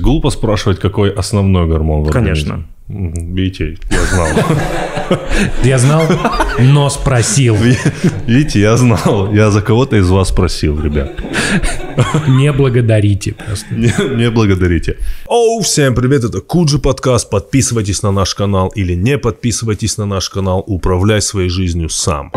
Глупо спрашивать, какой основной гормон в Конечно. организме? Видите, я знал. Я знал, но спросил. Видите, я знал. Я за кого-то из вас спросил, ребят. Не благодарите просто. Не, не благодарите. Оу, всем привет, это Куджи подкаст. Подписывайтесь на наш канал или не подписывайтесь на наш канал. Управляй своей жизнью сам.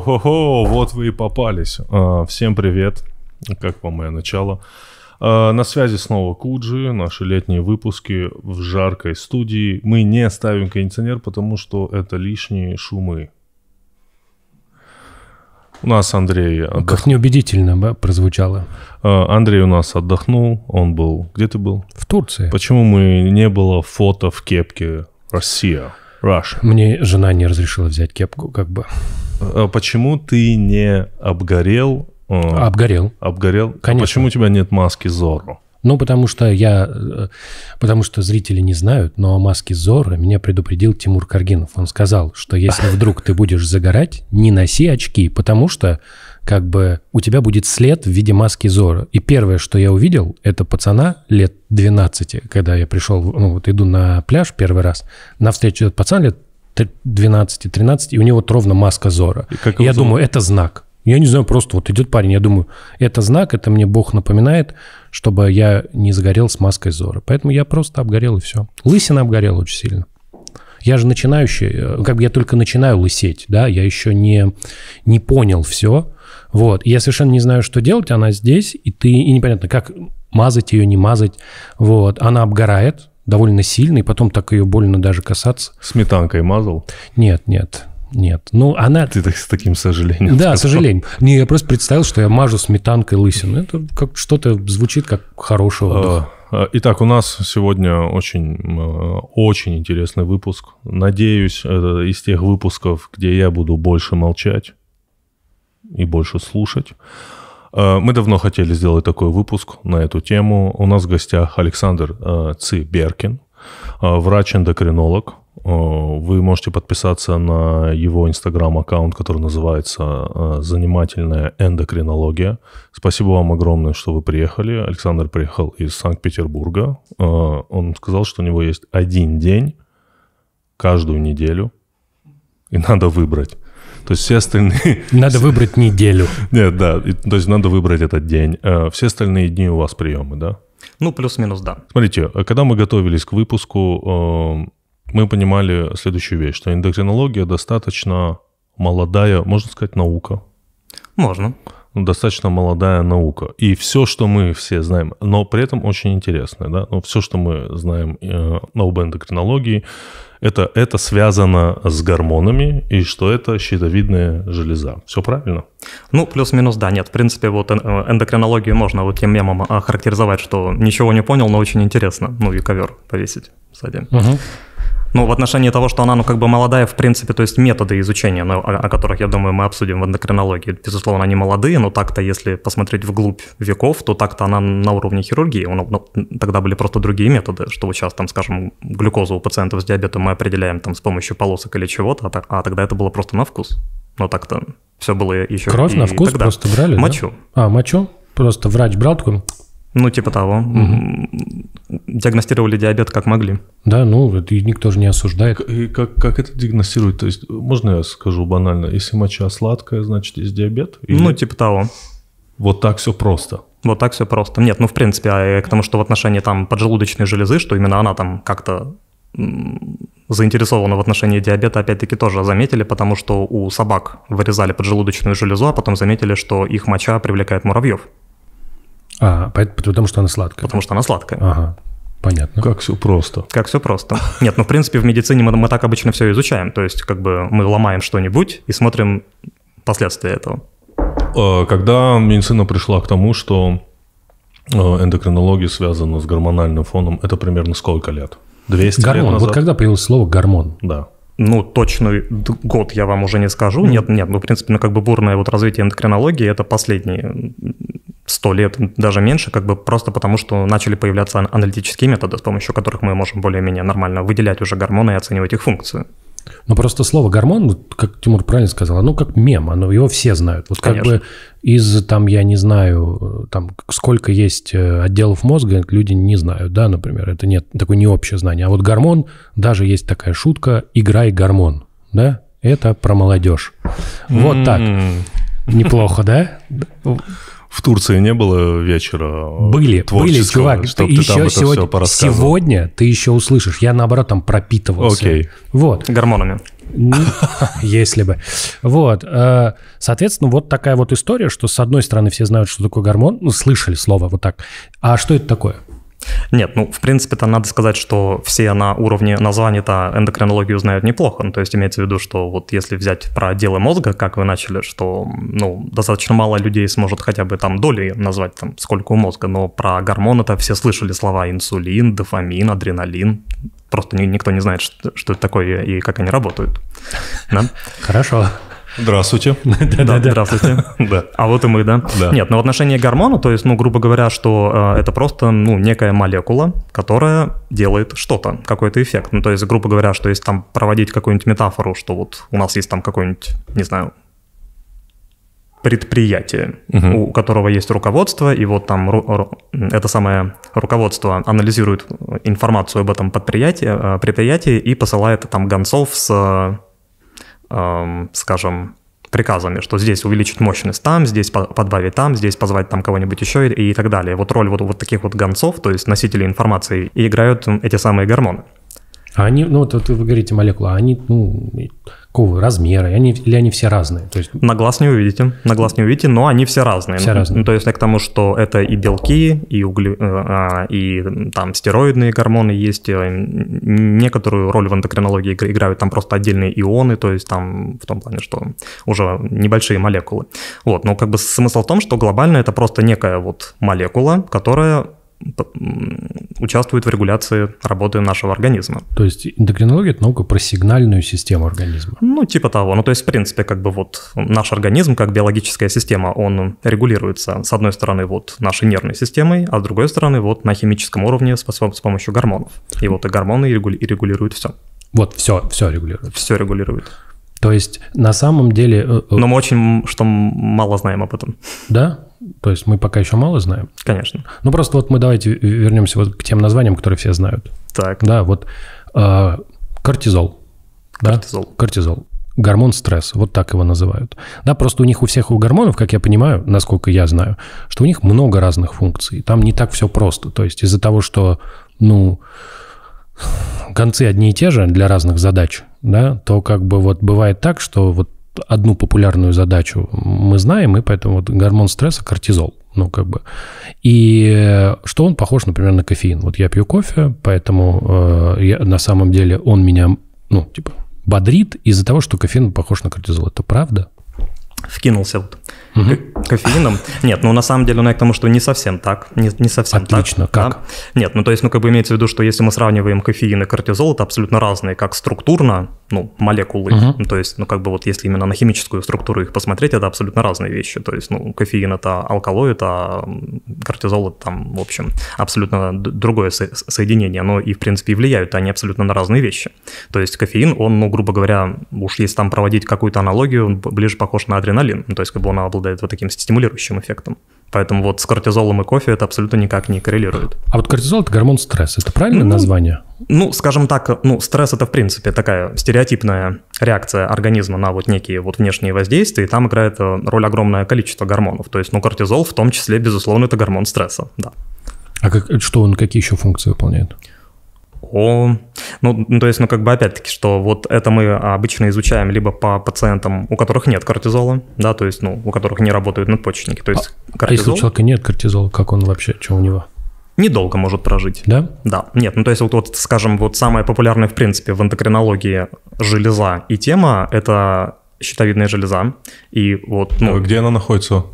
Ого-го, вот вы и попались. А, Всем привет. Как вам мое начало? А, На связи снова Куджи, наши летние выпуски в жаркой студии. Мы не ставим кондиционер, потому что это лишние шумы. У нас Андрей отдох- Как неубедительно да, прозвучало. а, Андрей у нас отдохнул, он был... Где ты был? В Турции. Почему мы не было фото в кепке Россия? Russia. Мне жена не разрешила взять кепку, как бы. А Почему ты не обгорел? а, Обгорел. Обгорел? А Конечно. почему у тебя нет маски Зорро? Ну, потому что я... э, Потому что зрители не знают, но о маске Зорро меня предупредил Тимур Каргинов. Он сказал, что если вдруг ты будешь загорать, не носи очки, потому что как бы у тебя будет след в виде маски Зорро. И первое, что я увидел, это пацана лет 12, когда я пришел, ну, вот иду на пляж первый раз, навстречу этот пацан лет 12-13, и у него вот ровно маска Зорро. И как И я зовут? думаю, это знак. Я не знаю, просто вот идет парень, я думаю, это знак, это мне Бог напоминает, чтобы я не загорел с маской Зора. Поэтому я просто обгорел и все. Лысина обгорела очень сильно. Я же начинающий, э, как бы я только начинаю лысеть, да, я еще не, не понял все. Вот, и я совершенно не знаю, что делать, она здесь, и ты, и непонятно, как мазать ее, не мазать. Вот, она обгорает довольно сильно, и потом так ее больно даже касаться. Сметанкой мазал? Нет, нет, нет. Ну, она... Ты так, с таким сожалением Да, сказал. к сожалению. Не, я просто представил, что я мажу сметанкой лысину. Это как что-то звучит как хорошего. А, а, Итак, у нас сегодня очень, очень интересный выпуск. Надеюсь, это из тех выпусков, где я буду больше молчать и больше слушать. Э, Мы давно хотели сделать такой выпуск на эту тему. У нас в гостях Александр э, Ци Беркин, э, врач-эндокринолог. Вы можете подписаться на его инстаграм-аккаунт, который называется «Занимательная эндокринология». Спасибо вам огромное, что вы приехали. Александр приехал из Санкт-Петербурга. Он сказал, что у него есть один день каждую неделю, и надо выбрать. То есть все остальные... Надо выбрать неделю. Нет, да, то есть надо выбрать этот день. Э, Все остальные дни у вас приемы, да? Ну, плюс-минус, да. Смотрите, э, когда мы готовились к выпуску, э, мы понимали следующую вещь, что эндокринология достаточно молодая, можно сказать, наука. Можно. Ну, достаточно молодая наука. И все, что мы все знаем, но при этом очень интересное, да, но все, что мы знаем об эндокринологии, это, это связано с гормонами и что это щитовидная железа. Все правильно? Ну, плюс-минус, да, нет. В принципе, вот э, эндокринологию можно вот тем мемом охарактеризовать, что ничего не понял, но очень интересно. Ну, и ковер повесить сзади. Мгм. Ну, в отношении того, что она, ну, как бы молодая, в принципе, то есть методы изучения, ну, о, о которых, я думаю, мы обсудим в эндокринологии, безусловно, они молодые, но так-то, если посмотреть вглубь веков, то так-то она на уровне хирургии. Ну, ну, тогда были просто другие методы, что вот сейчас, там, скажем, глюкозу у пациентов с диабетом мы определяем там с помощью полосок или чего-то, а, а тогда это было просто на вкус. Но так-то все было еще Кровь и на вкус тогда. просто брали, да? Мочу. А, мочу? Просто врач брал такой, Ну, типа того. М, Диагностировали диабет как могли. да, ну, это и никто же не осуждает. И как, как это диагностирует? То есть, можно я скажу банально, если моча сладкая, значит, есть диабет? Или Ну, типа того. вот так все просто? Вот так все просто. Нет, ну, в принципе, а к тому, что в отношении там поджелудочной железы, что именно она там как-то заинтересована в отношении диабета, опять-таки тоже заметили, потому что у собак вырезали поджелудочную железу, а потом заметили, что их моча привлекает муравьев, А, по- потому что она сладкая. потому что она сладкая. Ага, понятно. Как все просто? Как все просто. Нет, ну, в принципе, в медицине мы, мы так обычно все изучаем. То есть, как бы мы ломаем что-нибудь и смотрим последствия этого. Э, Когда медицина пришла к тому, что э, эндокринология связана с гормональным фоном, это примерно сколько лет? 200 лет Гормон. назад? Вот когда появилось слово гормон? Да. Ну, точный д- год я вам уже не скажу. Нет, нет, ну, в принципе, ну, как бы бурное вот развитие эндокринологии – это последние м, сто лет, даже меньше, как бы просто потому, что начали появляться аналитические методы, с помощью которых мы можем более-менее нормально выделять уже гормоны и оценивать их функцию. Ну, просто слово гормон, как Тимур правильно сказал, оно как мем, оно, его все знают. Вот Конечно. как бы из, там, я не знаю, там, сколько есть э, отделов мозга, люди не знают, да, например, это нет, такое не общее знание. А вот гормон, даже есть такая шутка, играй гормон, да, это про молодежь. Вот так. Неплохо, да? В Турции не было вечера Были, были, чувак. Ты, ты еще сегодня, сегодня ты еще услышишь. Я, наоборот, там пропитывался. Окей. Вот. Гормонами. Если бы. Вот. Э, соответственно, вот такая вот история, что с одной стороны все знают, что такое гормон, ну, слышали слово вот так. А что это такое? Нет, ну, в принципе-то надо сказать, что все на уровне названия-то эндокринологию знают неплохо. Ну, то есть имеется в виду, что вот если взять про отделы мозга, как вы начали, что, ну, достаточно мало людей сможет хотя бы там доли назвать, там, сколько у мозга, но про гормоны-то все слышали слова инсулин, дофамин, адреналин. Просто никто не знает, что, что это такое и как они работают. Да? Хорошо. Здравствуйте. Да, здравствуйте. Да. А вот и мы, да? Да. Нет, но в отношении гормона, то есть, ну, грубо говоря, что э, это просто, ну, некая молекула, которая делает что-то, какой-то эффект. Ну, то есть, грубо говоря, что если там проводить какую-нибудь метафору, что вот у нас есть там какой-нибудь, не знаю, предприятие, угу. у которого есть руководство, и вот там это самое руководство анализирует информацию об этом предприятии, э, предприятии и посылает там гонцов с скажем, приказами, что здесь увеличить мощность там, здесь подбавить там, здесь позвать там кого-нибудь еще и, и так далее. Вот роль вот, вот таких вот гонцов, то есть носителей информации, и играют эти самые гормоны. А они, ну вот, вот вы говорите молекулы, а они, ну, какого размера, они, или они все разные? То есть... На глаз не увидите, на глаз не увидите, но они все разные. Все разные. Ну, то есть к тому, что это и белки, и, угли, э, а, и там стероидные гормоны есть, э, некоторую роль в эндокринологии играют там просто отдельные ионы, то есть там в том плане, что уже небольшие молекулы. Вот, но как бы смысл в том, что глобально это просто некая вот молекула, которая участвует в регуляции работы нашего организма. То есть эндокринология – это наука про сигнальную систему организма? Ну, типа того. Ну, то есть, в принципе, как бы вот наш организм, как биологическая система, он регулируется, с одной стороны, вот нашей нервной системой, а с другой стороны, вот на химическом уровне с, с помощью гормонов. И вот и гормоны регулируют все. Вот все, все регулирует. Все регулирует. То есть на самом деле... Э, э, Но мы очень что мало знаем об этом. Да? То есть мы пока еще мало знаем? Конечно. Ну просто вот мы давайте вернемся вот к тем названиям, которые все знают. Так. Да, вот э, кортизол. Кортизол. Да? Кортизол. Гормон стресса, вот так его называют. Да, просто у них у всех у гормонов, как я понимаю, насколько я знаю, что у них много разных функций. Там не так все просто. То есть из-за того, что, ну, концы одни и те же для разных задач, да, то как бы вот бывает так, что вот одну популярную задачу мы знаем, и поэтому вот гормон стресса кортизол. Ну, как бы. И что он похож, например, на кофеин. Вот я пью кофе, поэтому э, я, на самом деле он меня, ну, типа, бодрит из-за того, что кофеин похож на кортизол. Это правда? Вкинулся вот угу. кофеином. Нет, ну на самом деле, ну я к тому, что не совсем так, не, не совсем Отлично, так. как? Да? Нет, ну то есть, ну как бы имеется в виду, что если мы сравниваем кофеин и кортизол, это абсолютно разные, как структурно, ну, молекулы. Угу. То есть, ну как бы вот если именно на химическую структуру их посмотреть, это абсолютно разные вещи. То есть, ну, кофеин это алкалоид, а кортизол это там, в общем, абсолютно другое со- соединение, но и, в принципе, и влияют они абсолютно на разные вещи. То есть кофеин, он, ну, грубо говоря, уж если там проводить какую-то аналогию, он ближе похож на адреналин. Ну, то есть, как бы он обладает вот таким стимулирующим эффектом. Поэтому вот с кортизолом и кофе это абсолютно никак не коррелирует. А вот кортизол – это гормон стресса, это правильное ну, название? Ну, скажем так, ну, стресс – это, в принципе, такая стереотипная реакция организма на вот некие вот внешние воздействия, и там играет э, роль огромное количество гормонов. То есть, ну, кортизол в том числе, безусловно, это гормон стресса, да. А как, что он, какие еще функции выполняет? О, ну, ну, то есть, ну, как бы опять-таки, что вот это мы обычно изучаем либо по пациентам, у которых нет кортизола, да, то есть, ну, у которых не работают надпочечники, то есть а, кортизол... А если у человека нет кортизола, как он вообще, что у него? Недолго может прожить. Да? Да. Нет, ну то есть вот, вот, скажем, вот самая популярная в принципе в эндокринологии железа и тема – это щитовидная железа. И вот, ну… А где она находится?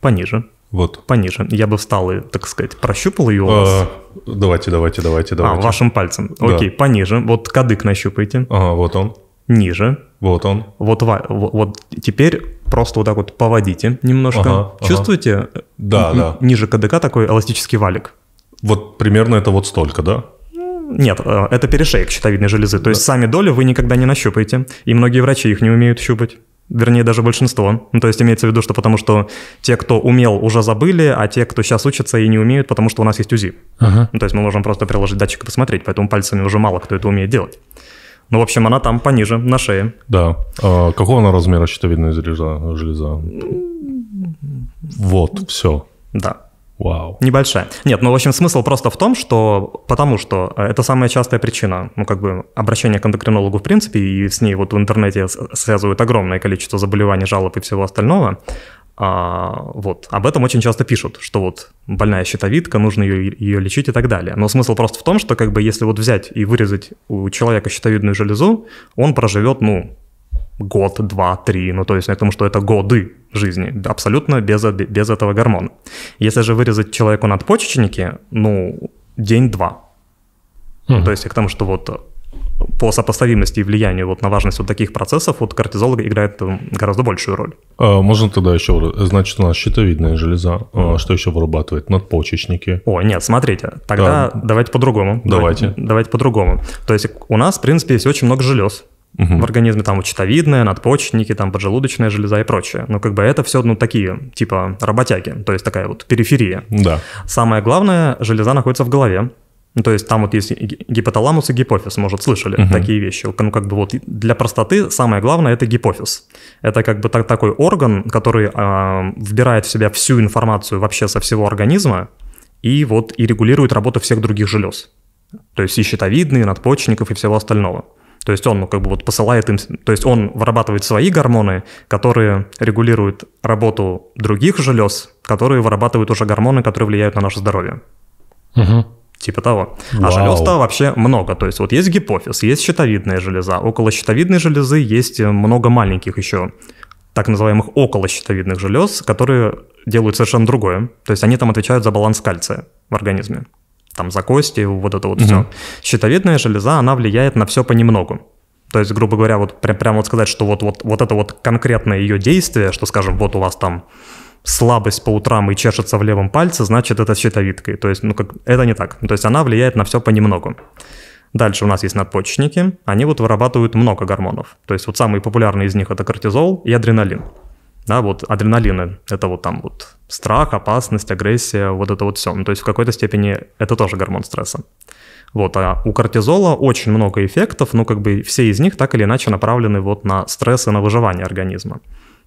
Пониже. Вот. Пониже. Я бы встал и, так сказать, прощупал ее у вас. А, давайте, давайте, давайте, давайте. А, вашим пальцем. Да. Окей, пониже. Вот кадык нащупайте. Ага, вот он. Ниже. Вот он. Вот, вот, вот теперь просто вот так вот поводите немножко. Ага, ага. Чувствуете? Да, Н- да. Ниже КДК такой эластический валик. Вот примерно это вот столько, да? Нет, э, это перешеек щитовидной железы. То есть сами доли вы никогда не нащупаете. И многие врачи их не умеют щупать. Вернее, даже большинство. Ну, то есть имеется в виду, что потому что те, кто умел, уже забыли, а те, кто сейчас учатся и не умеют, потому что у нас есть УЗИ. Ага. Ну, то есть мы можем просто приложить датчик и посмотреть, поэтому пальцами уже мало кто это умеет делать. Ну, в общем, она там пониже, на шее. Да. А какого она размера щитовидная железа? железа? Вот, все. Да. Вау. Небольшая. Нет, ну, в общем, смысл просто в том, что... Потому что э, это самая частая причина, ну, как бы, обращения к эндокринологу в принципе, и с ней вот в интернете связывают огромное количество заболеваний, жалоб и всего остального. А, вот. Об этом очень часто пишут, что вот больная щитовидка, нужно ее, ее лечить и так далее. Но смысл просто в том, что как бы если вот взять и вырезать у человека щитовидную железу, он проживет, ну, год, два, три, ну то есть я к тому, что это годы жизни, абсолютно без, без этого гормона. Если же вырезать человеку надпочечники, ну, день-два. Ну, то есть я к тому, что вот по сопоставимости и влиянию вот на важность вот таких процессов вот кортизол играет э, гораздо большую роль. А, можно тогда еще... Значит, у нас щитовидная железа. А, что еще вырабатывает? Надпочечники. О, нет, смотрите, тогда давайте по-другому. Давайте. Давайте по-другому. То есть у нас, в принципе, есть очень много желез в организме, там вот щитовидная, надпочечники, там поджелудочная железа и прочее. Но как бы это все, ну, такие, типа, работяги, то есть такая вот периферия. Да. Самое главное, железа находится в голове. Ну, то есть там вот есть ги- гипоталамус и гипофиз, может, слышали такие вещи. Ну, как бы вот для простоты самое главное – это гипофиз. Это как бы так, такой орган, который а, вбирает в себя всю информацию вообще со всего организма и вот и регулирует работу всех других желез. То есть и щитовидные, и надпочечников и всего остального. То есть он, ну, как бы вот посылает им, то есть он вырабатывает свои гормоны, которые регулируют работу других желез, которые вырабатывают уже гормоны, которые влияют на наше здоровье. Мгм. Типа того. А Вау. желез-то вообще много. То есть вот есть гипофиз, есть щитовидная железа. Около щитовидной железы есть э, много маленьких еще так называемых околощитовидных желез, которые делают совершенно другое. То есть они там отвечают за баланс кальция в организме. Там за кости, вот это вот все. Щитовидная железа, она влияет на все понемногу. То есть, грубо говоря, вот прям, прям вот сказать, что вот, вот, вот это вот конкретное ее действие, что, скажем, вот у вас там слабость по утрам и чешется в левом пальце, значит, это щитовидкой. То есть, ну, как, это не так. То есть, она влияет на все понемногу. Дальше у нас есть надпочечники. Они вот вырабатывают много гормонов. То есть, вот самые популярные из них это кортизол и адреналин. Да, вот адреналины – это вот там вот страх, опасность, агрессия, вот это вот все. Ну, то есть в какой-то степени это тоже гормон стресса. Вот, а у кортизола очень много эффектов, ну, как бы все из них так или иначе направлены вот на стресс и на выживание организма.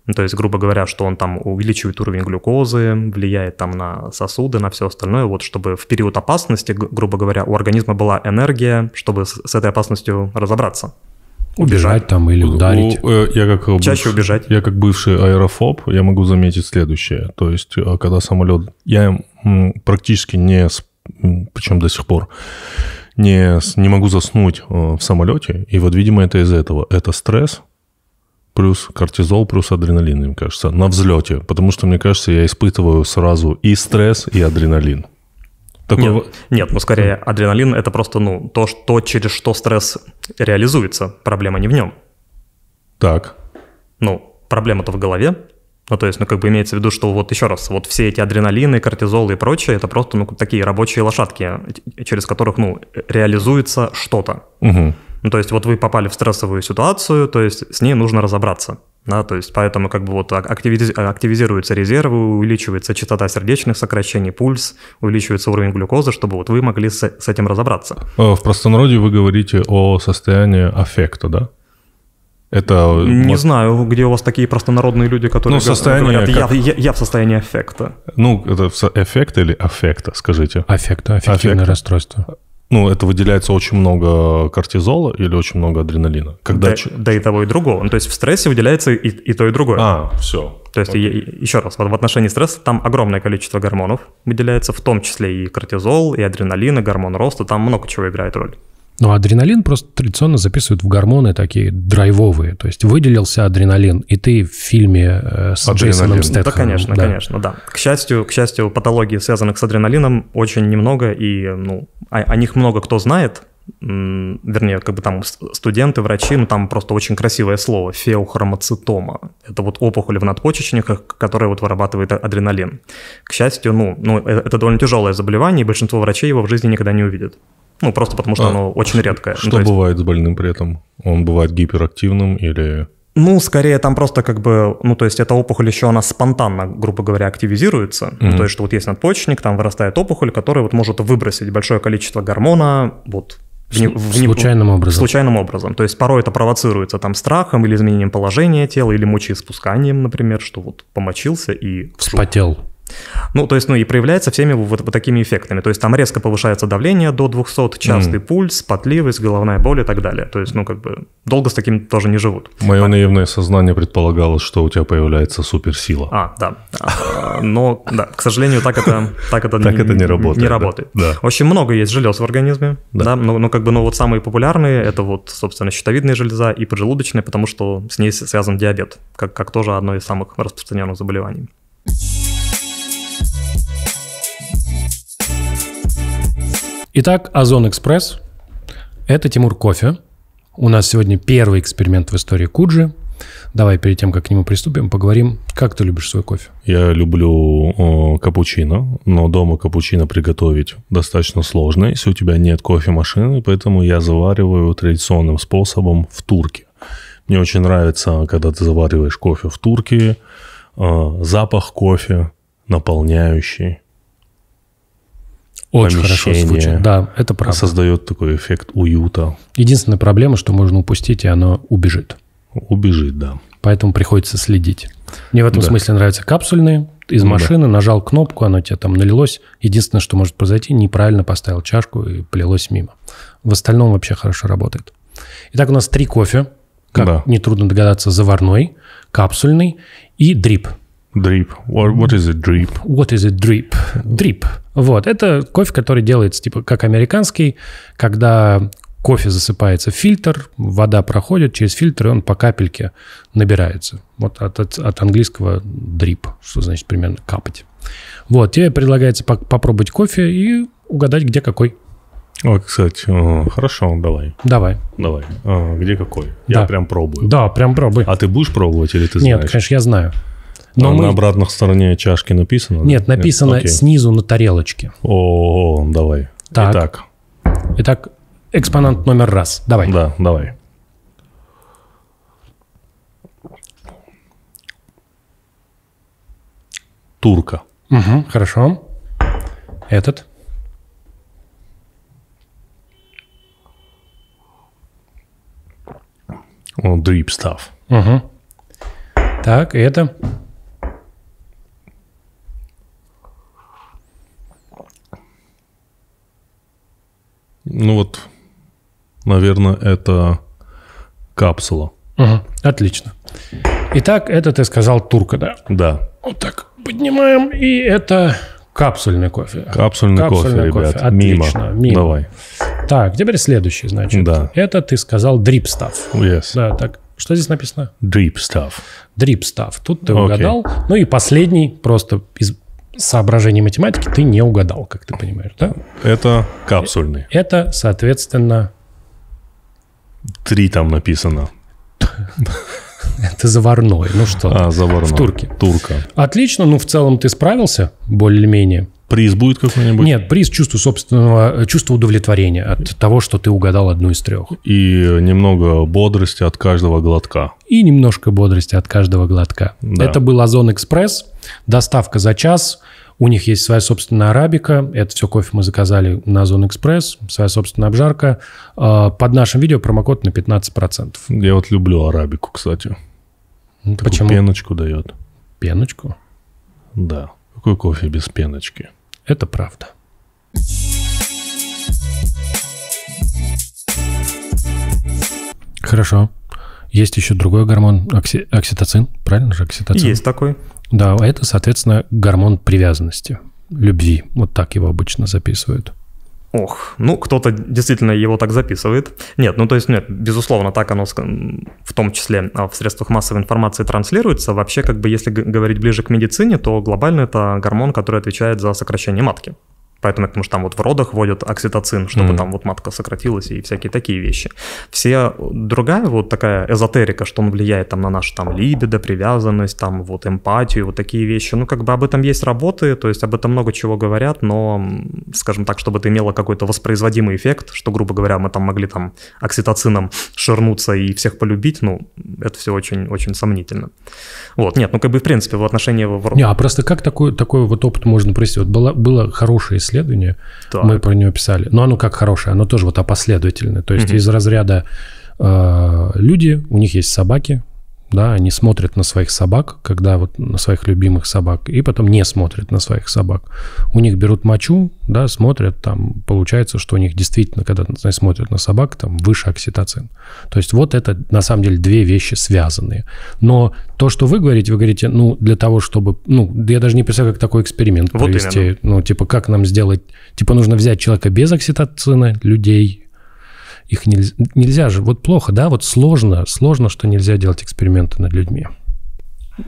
Ну, то есть, грубо говоря, что он там увеличивает уровень глюкозы, влияет там на сосуды, на все остальное, вот чтобы в период опасности, грубо говоря, у организма была энергия, чтобы с этой опасностью разобраться. Убежать там или ударить. У- э, Я как Чаще бывший- убежать. Я как бывший аэрофоб, я могу заметить следующее. То есть, э, когда самолет... Я практически не... Причем до сих пор не, не могу заснуть э, в самолете. И вот, видимо, это из этого. Это стресс, плюс кортизол, плюс адреналин, мне кажется, на взлете. Потому что, мне кажется, я испытываю сразу и стресс, и адреналин. Такой Нет, нет, ну скорее адреналин это просто ну то, что, через что стресс реализуется. Проблема не в нем. Так. Ну, проблема-то в голове. Ну, то есть, ну, как бы имеется в виду, что вот еще раз, вот все эти адреналины, кортизолы и прочее, это просто, ну, такие рабочие лошадки, через которых, ну, реализуется что-то. Мгм. Ну, то есть, вот вы попали в стрессовую ситуацию, то есть, с ней нужно разобраться. Да, то есть, поэтому как бы вот ак- активизи- активизируются резервы, увеличивается частота сердечных сокращений, пульс, увеличивается уровень глюкозы, чтобы вот вы могли с, с этим разобраться. Э, В простонародье вы говорите о состоянии аффекта, да? Это... Не вот- знаю, где у вас такие простонародные люди, которые Ну, состояние говорят, я, как- я- я в состоянии аффекта. Ну, это эффект или аффекта, скажите? Аффект, аффективное Аффект. расстройство. Ну, это выделяется очень много кортизола или очень много адреналина? Когда... Да, ч- да и того, и другого. Ну, то есть в стрессе выделяется и, и то, и другое. А, все. То есть, и- еще раз, в отношении стресса там огромное количество гормонов выделяется, в том числе и кортизол, и адреналин, и гормон роста, там много чего играет роль. Но адреналин просто традиционно записывают в гормоны такие драйвовые. То есть выделился адреналин, и ты в фильме э, с Адреналин. Джейсоном Да, Стэтхэмом. Да, конечно, конечно, да. К счастью, к счастью, патологий, связанных с адреналином, очень немного, и ну, о, о них много кто знает, вернее, как бы там студенты, врачи, ну там просто очень красивое слово, феохромоцитома. Это вот опухоль в надпочечниках, которая вот вырабатывает адреналин. К счастью, ну, ну э, это довольно тяжелое заболевание, и большинство врачей его в жизни никогда не увидят. Ну, просто потому что а, оно очень редкое. Что ну, бывает есть... с больным при этом? Он бывает гиперактивным или... Ну, скорее там просто как бы, ну, то есть эта опухоль еще, она спонтанно, грубо говоря, активизируется. Mm-hmm. Ну, то есть что вот есть надпочечник, там вырастает опухоль, которая вот может выбросить большое количество гормона вот в, в, случайным образом. Случайным образом. То есть порой это провоцируется там страхом или изменением положения тела, или мочеиспусканием, например, что вот помочился и... Вспотел. Ну, то есть, ну и проявляется всеми вот, вот такими эффектами. То есть там резко повышается давление до 200, частый mm. пульс, потливость, головная боль и так далее. То есть, ну, как бы долго с таким тоже не живут. Мое наивное сознание предполагало, что у тебя появляется суперсила. А, да. Но, да, к сожалению, так это, так это, так не, это не работает. Не работает. Да. Очень много есть желез в организме, да, да но, но как бы, ну вот самые популярные это вот, собственно, щитовидная железа и поджелудочная, потому что с ней связан диабет, как, как тоже одно из самых распространенных заболеваний. Итак, Озон Экспресс – это Тимур Кофе. У нас сегодня первый эксперимент в истории Куджи. Давай перед тем, как к нему приступим, поговорим, как ты любишь свой кофе? Я люблю э, капучино, но дома капучино приготовить достаточно сложно, если у тебя нет кофемашины, поэтому я завариваю традиционным способом в турке. Мне очень нравится, когда ты завариваешь кофе в турке, э, запах кофе наполняющий, очень хорошо звучит. Да, это правда. Создает такой эффект уюта. Единственная проблема, что можно упустить, и оно убежит. Убежит, да. Поэтому приходится следить. Мне в этом да. смысле нравятся капсульные. Из машины да. нажал кнопку, оно тебе там налилось. Единственное, что может произойти, неправильно поставил чашку и плелось мимо. В остальном вообще хорошо работает. Итак, у нас три кофе. Как да. нетрудно догадаться, заварной, капсульный и дрип – Drip. What, what is it, drip? What is it, drip? Drip. Вот, это кофе, который делается типа как американский, когда кофе засыпается в фильтр, вода проходит через фильтр, и он по капельке набирается. Вот от, от, от английского drip, что значит примерно капать. Вот, тебе предлагается по попробовать кофе и угадать, где какой. О, кстати, хорошо, давай. Давай. Давай. А, где какой? Я да. прям пробую. Да, прям пробуй. А ты будешь пробовать или ты знаешь? Нет, конечно, я знаю. Но а мы... на обратной стороне чашки написано? Нет, да? написано Нет? снизу на тарелочке. О, давай. Так. Итак. Итак, экспонент номер раз. Давай. Да, давай. Турка. Угу, хорошо. Этот. О, Drip Stuff. Угу. Так, это. Ну вот, наверное, это капсула. Угу, отлично. Итак, это ты сказал турка, да? Да. Вот так поднимаем, и это капсульный кофе. Капсульный, капсульный кофе, кофе, ребят. Отлично, мимо. мимо. Давай. Так, теперь следующий, значит. Да. Это ты сказал drip stuff. Yes. Да, так. Что здесь написано? Drip stuff. Drip stuff. Тут ты okay. угадал. Ну и последний, просто из соображений математики ты не угадал, как ты понимаешь, да? Это капсульный. Это, соответственно... Три там написано. Это заварной. Ну что? А, заварной. В турке. Турка. Отлично. Ну, в целом ты справился более-менее. Приз будет какой-нибудь? Нет, приз чувство собственного, чувство удовлетворения от того, что ты угадал одну из трех. И немного бодрости от каждого глотка. И немножко бодрости от каждого глотка. Да. Это был Озон Экспресс. Доставка за час. У них есть своя собственная арабика. Это все кофе мы заказали на Озон Экспресс. Своя собственная обжарка. А, под нашим видео промокод на 15%. Я вот люблю арабику, кстати. Такую Почему? пеночку дает. Пеночку? Да. Какой кофе без пеночки? Это правда. Хорошо. Есть еще другой гормон, окси, окситоцин, правильно же, окситоцин? Есть такой. Да, это, соответственно, гормон привязанности, любви. Вот так его обычно записывают. Ох, ну кто-то действительно его так записывает. Нет, ну то есть, нет, безусловно, так оно в том числе а, в средствах массовой информации транслируется. Вообще, как бы если говорить ближе к медицине, то глобально это гормон, который отвечает за сокращение матки. Поэтому, потому что там вот в родах вводят окситоцин, чтобы mm-hmm. там вот матка сократилась и всякие такие вещи. Все другая вот такая эзотерика, что он влияет там на нашу там либидо, привязанность, там вот эмпатию, вот такие вещи. Ну, как бы об этом есть работы, то есть об этом много чего говорят, но, скажем так, чтобы это имело какой-то воспроизводимый эффект, что, грубо говоря, мы там могли там окситоцином ширнуться и всех полюбить, ну, это все очень-очень сомнительно. Вот, нет, ну, как бы, в принципе, в отношении... Не, а просто как такой, такой вот опыт можно провести? Вот было, было хорошее исследование, так. мы про него писали, но оно как хорошее, оно тоже вот опоследовательное, то есть угу. из разряда э, люди, у них есть собаки, да, они смотрят на своих собак, когда вот на своих любимых собак, и потом не смотрят на своих собак. У них берут мочу, да, смотрят, там получается, что у них действительно, когда знаешь, смотрят на собак, там выше окситоцин. То есть вот это на самом деле две вещи связанные. Но то, что вы говорите, вы говорите, ну, для того, чтобы, ну, я даже не представляю, как такой эксперимент вот провести. Именно. Ну, типа, как нам сделать, типа, нужно взять человека без окситоцина, людей, их нельзя, нельзя же, вот плохо, да, вот сложно, сложно, что нельзя делать эксперименты над людьми.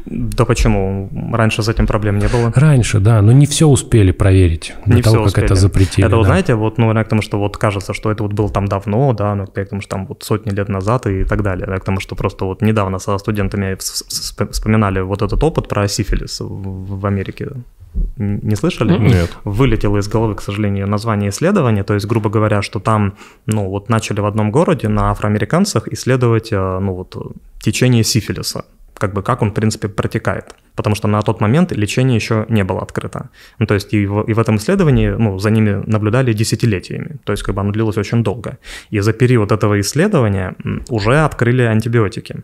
Да почему? Раньше с этим проблем не было. Раньше, да, но не все успели проверить до не того, как успели. это запретили. Это да. вот, знаете, вот, ну, к тому, что вот кажется, что это вот было там давно, да, ну, к тому, что там вот сотни лет назад и так далее, да, к тому, что просто вот недавно со студентами вспоминали вот этот опыт про сифилис в Америке. Не слышали? Нет. Вылетело из головы, к сожалению, название исследования. То есть, грубо говоря, что там, ну, вот начали в одном городе на афроамериканцах исследовать, э, ну, вот течение сифилиса как бы как он, в принципе, протекает. Потому что на тот момент лечение еще не было открыто. Ну, то есть и в, и в этом исследовании ну, за ними наблюдали десятилетиями. То есть как бы оно длилось очень долго. И за период этого исследования уже открыли антибиотики.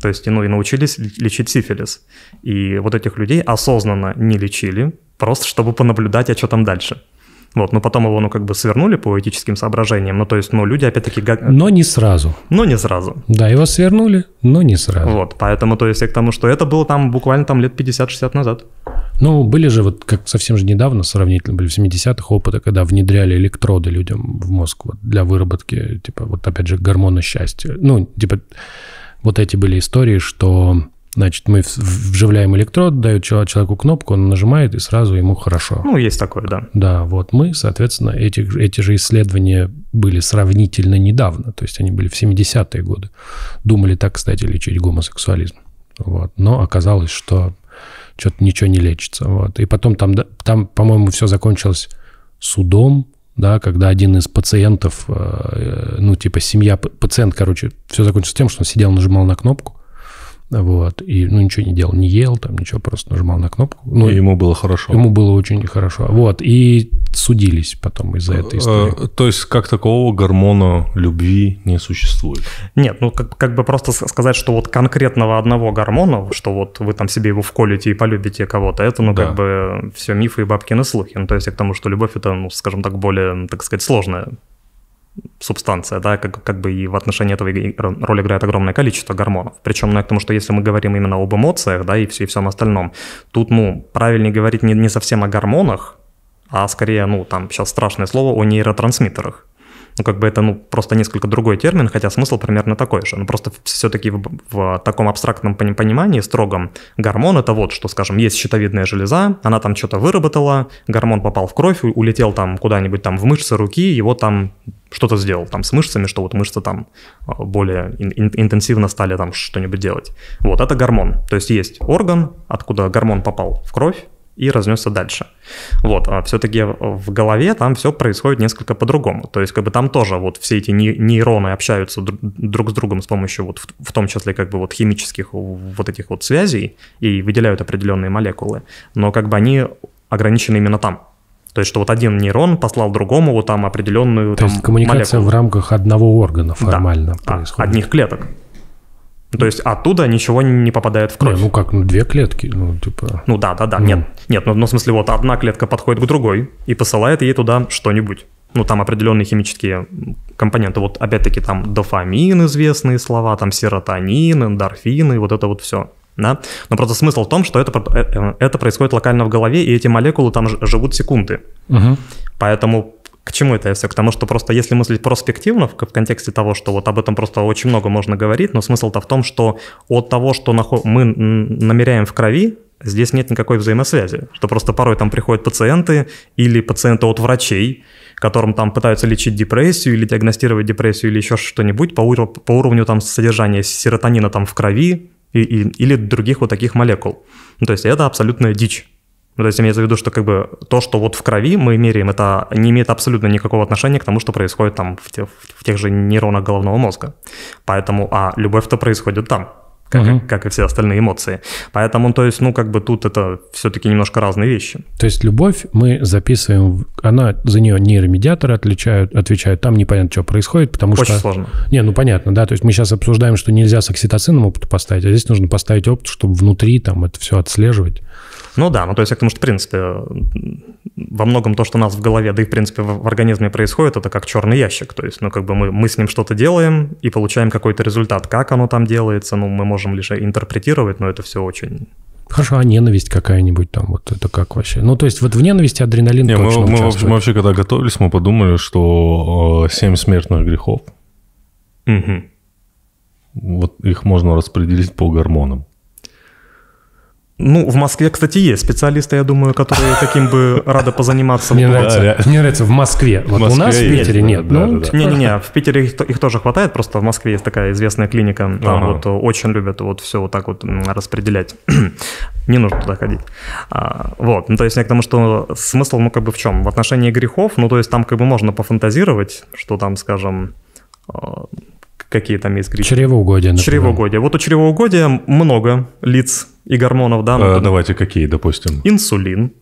То есть ну, и научились лечить сифилис. И вот этих людей осознанно не лечили, просто чтобы понаблюдать, а что там дальше. Вот, но потом его, ну, как бы свернули по этическим соображениям. Ну, то есть, ну, люди опять-таки... Но не сразу. Но не сразу. Да, его свернули, но не сразу. Вот, поэтому, то есть, я к тому, что это было там буквально там лет 50-60 назад. Ну, были же вот как совсем же недавно, сравнительно, были в 70-х опыты, когда внедряли электроды людям в мозг вот, для выработки, типа, вот опять же, гормона счастья. Ну, типа, вот эти были истории, что Значит, мы вживляем электрод, дают человеку кнопку, он нажимает, и сразу ему хорошо. Ну, есть такое, да. Да, вот мы, соответственно, эти, эти же исследования были сравнительно недавно, то есть они были в 70-е годы. Думали так, кстати, лечить гомосексуализм. Вот. Но оказалось, что что-то ничего не лечится. Вот. И потом там, там по-моему, все закончилось судом, да, когда один из пациентов, э, ну, типа семья, пациент, короче, все закончилось тем, что он сидел, нажимал на кнопку, вот, и, ну, ничего не делал, не ел, там, ничего, просто нажимал на кнопку. Ну, и ему было хорошо. Ему было очень хорошо. Вот, и судились потом из-за этой истории. Э, то есть, как такого гормона любви не существует? Нет, ну, как, как бы просто сказать, что вот конкретного одного гормона, что вот вы там себе его вколите и полюбите кого-то, это, ну, да. как бы все мифы и бабкины слухи. Ну, то есть, к тому, что любовь это, ну, скажем так, более, так сказать, сложная субстанция, да, как, как бы и в отношении этого роль играет огромное количество гормонов. Причем, ну, потому что если мы говорим именно об эмоциях, да, и, все, и всем остальном, тут, ну, правильнее говорить не, не совсем о гормонах, а скорее, ну, там сейчас страшное слово о нейротрансмиттерах. Ну, как бы это, ну, просто несколько другой термин, хотя смысл примерно такой же. Ну, просто все-таки в, в таком абстрактном понимании, строгом, гормон это вот, что, скажем, есть щитовидная железа, она там что-то выработала, гормон попал в кровь, улетел там куда-нибудь там в мышцы руки, его там что-то сделал там с мышцами, что вот мышцы там а, более ин- интенсивно стали там что-нибудь делать. Вот, это гормон. То есть есть орган, откуда гормон попал в кровь, и разнесся дальше. Вот, а все-таки в голове там все происходит несколько по-другому. То есть, как бы там тоже вот все эти нейроны общаются друг с другом с помощью вот в, том числе как бы вот химических вот этих вот связей и выделяют определенные молекулы, но как бы они ограничены именно там. То есть, что вот один нейрон послал другому вот там определенную То там, есть коммуникация молекулу. в рамках одного органа формально да, происходит. одних клеток. То есть оттуда ничего не попадает в кровь. Не, ну как, ну две клетки, ну типа... Ну да, да, да, ну. нет, нет, ну, ну в смысле вот одна клетка подходит к другой и посылает ей туда что-нибудь. Ну там определенные химические компоненты. Вот опять-таки там дофамин известные слова, там серотонин, эндорфины, вот это вот все. Да? Но просто смысл в том, что это, э, э, это происходит локально в голове, и эти молекулы там живут секунды. Угу. Поэтому к чему это я все? К тому, что просто если мыслить проспективно в, в контексте того, что вот об этом просто очень много можно говорить, но смысл-то в том, что от того, что мы намеряем в крови, здесь нет никакой взаимосвязи, что просто порой там приходят пациенты или пациенты от врачей, которым там пытаются лечить депрессию или диагностировать депрессию или еще что-нибудь по, ур- по уровню там содержания серотонина там в крови и, и, или других вот таких молекул. Ну, то есть это абсолютная дичь. Ну, то есть имеется в виду, что как бы то, что вот в крови мы меряем, это не имеет абсолютно никакого отношения к тому, что происходит там в, те, в тех же нейронах головного мозга. Поэтому, а любовь-то происходит там как, угу. как и все остальные эмоции. Поэтому, то есть, ну, как бы тут это все-таки немножко разные вещи. То есть любовь мы записываем, она за нее нейромедиаторы отличают, отвечают, там непонятно, что происходит, потому Очень что... Очень сложно. Не, ну понятно, да, то есть мы сейчас обсуждаем, что нельзя с окситоцином опыт поставить, а здесь нужно поставить опыт, чтобы внутри там это все отслеживать. Ну да, ну то есть, потому что, в принципе, во многом то, что у нас в голове, да и, в принципе, в организме происходит, это как черный ящик. То есть, ну, как бы мы, мы с ним что-то делаем и получаем какой-то результат. Как оно там делается, ну, мы можем лишь интерпретировать, но это все очень Хорошо, а ненависть какая-нибудь там, вот это как вообще? Ну, то есть вот в ненависти адреналин Не, точно мы, мы, вообще, мы вообще, когда готовились, мы подумали, что э, семь смертных грехов, угу. вот их можно распределить по гормонам. Ну, в Москве, кстати, есть специалисты, я думаю, которые таким бы рады позаниматься. Мне нравится, мне нравится в Москве. Вот у нас в Питере нет. Ну, Не-не-не, в Питере их тоже хватает, просто в Москве есть такая известная клиника, там вот очень любят вот все вот так вот распределять. Не нужно туда ходить. А, вот, ну то есть я к тому, что смысл, ну как бы в чем? В отношении грехов, ну то есть там как бы можно пофантазировать, что там, скажем, а, какие там есть грехи. Чревоугодие, например. Чревоугодие. Вот у чревоугодия много лиц и гормонов, да. Ну, давайте какие, допустим? Инсулин.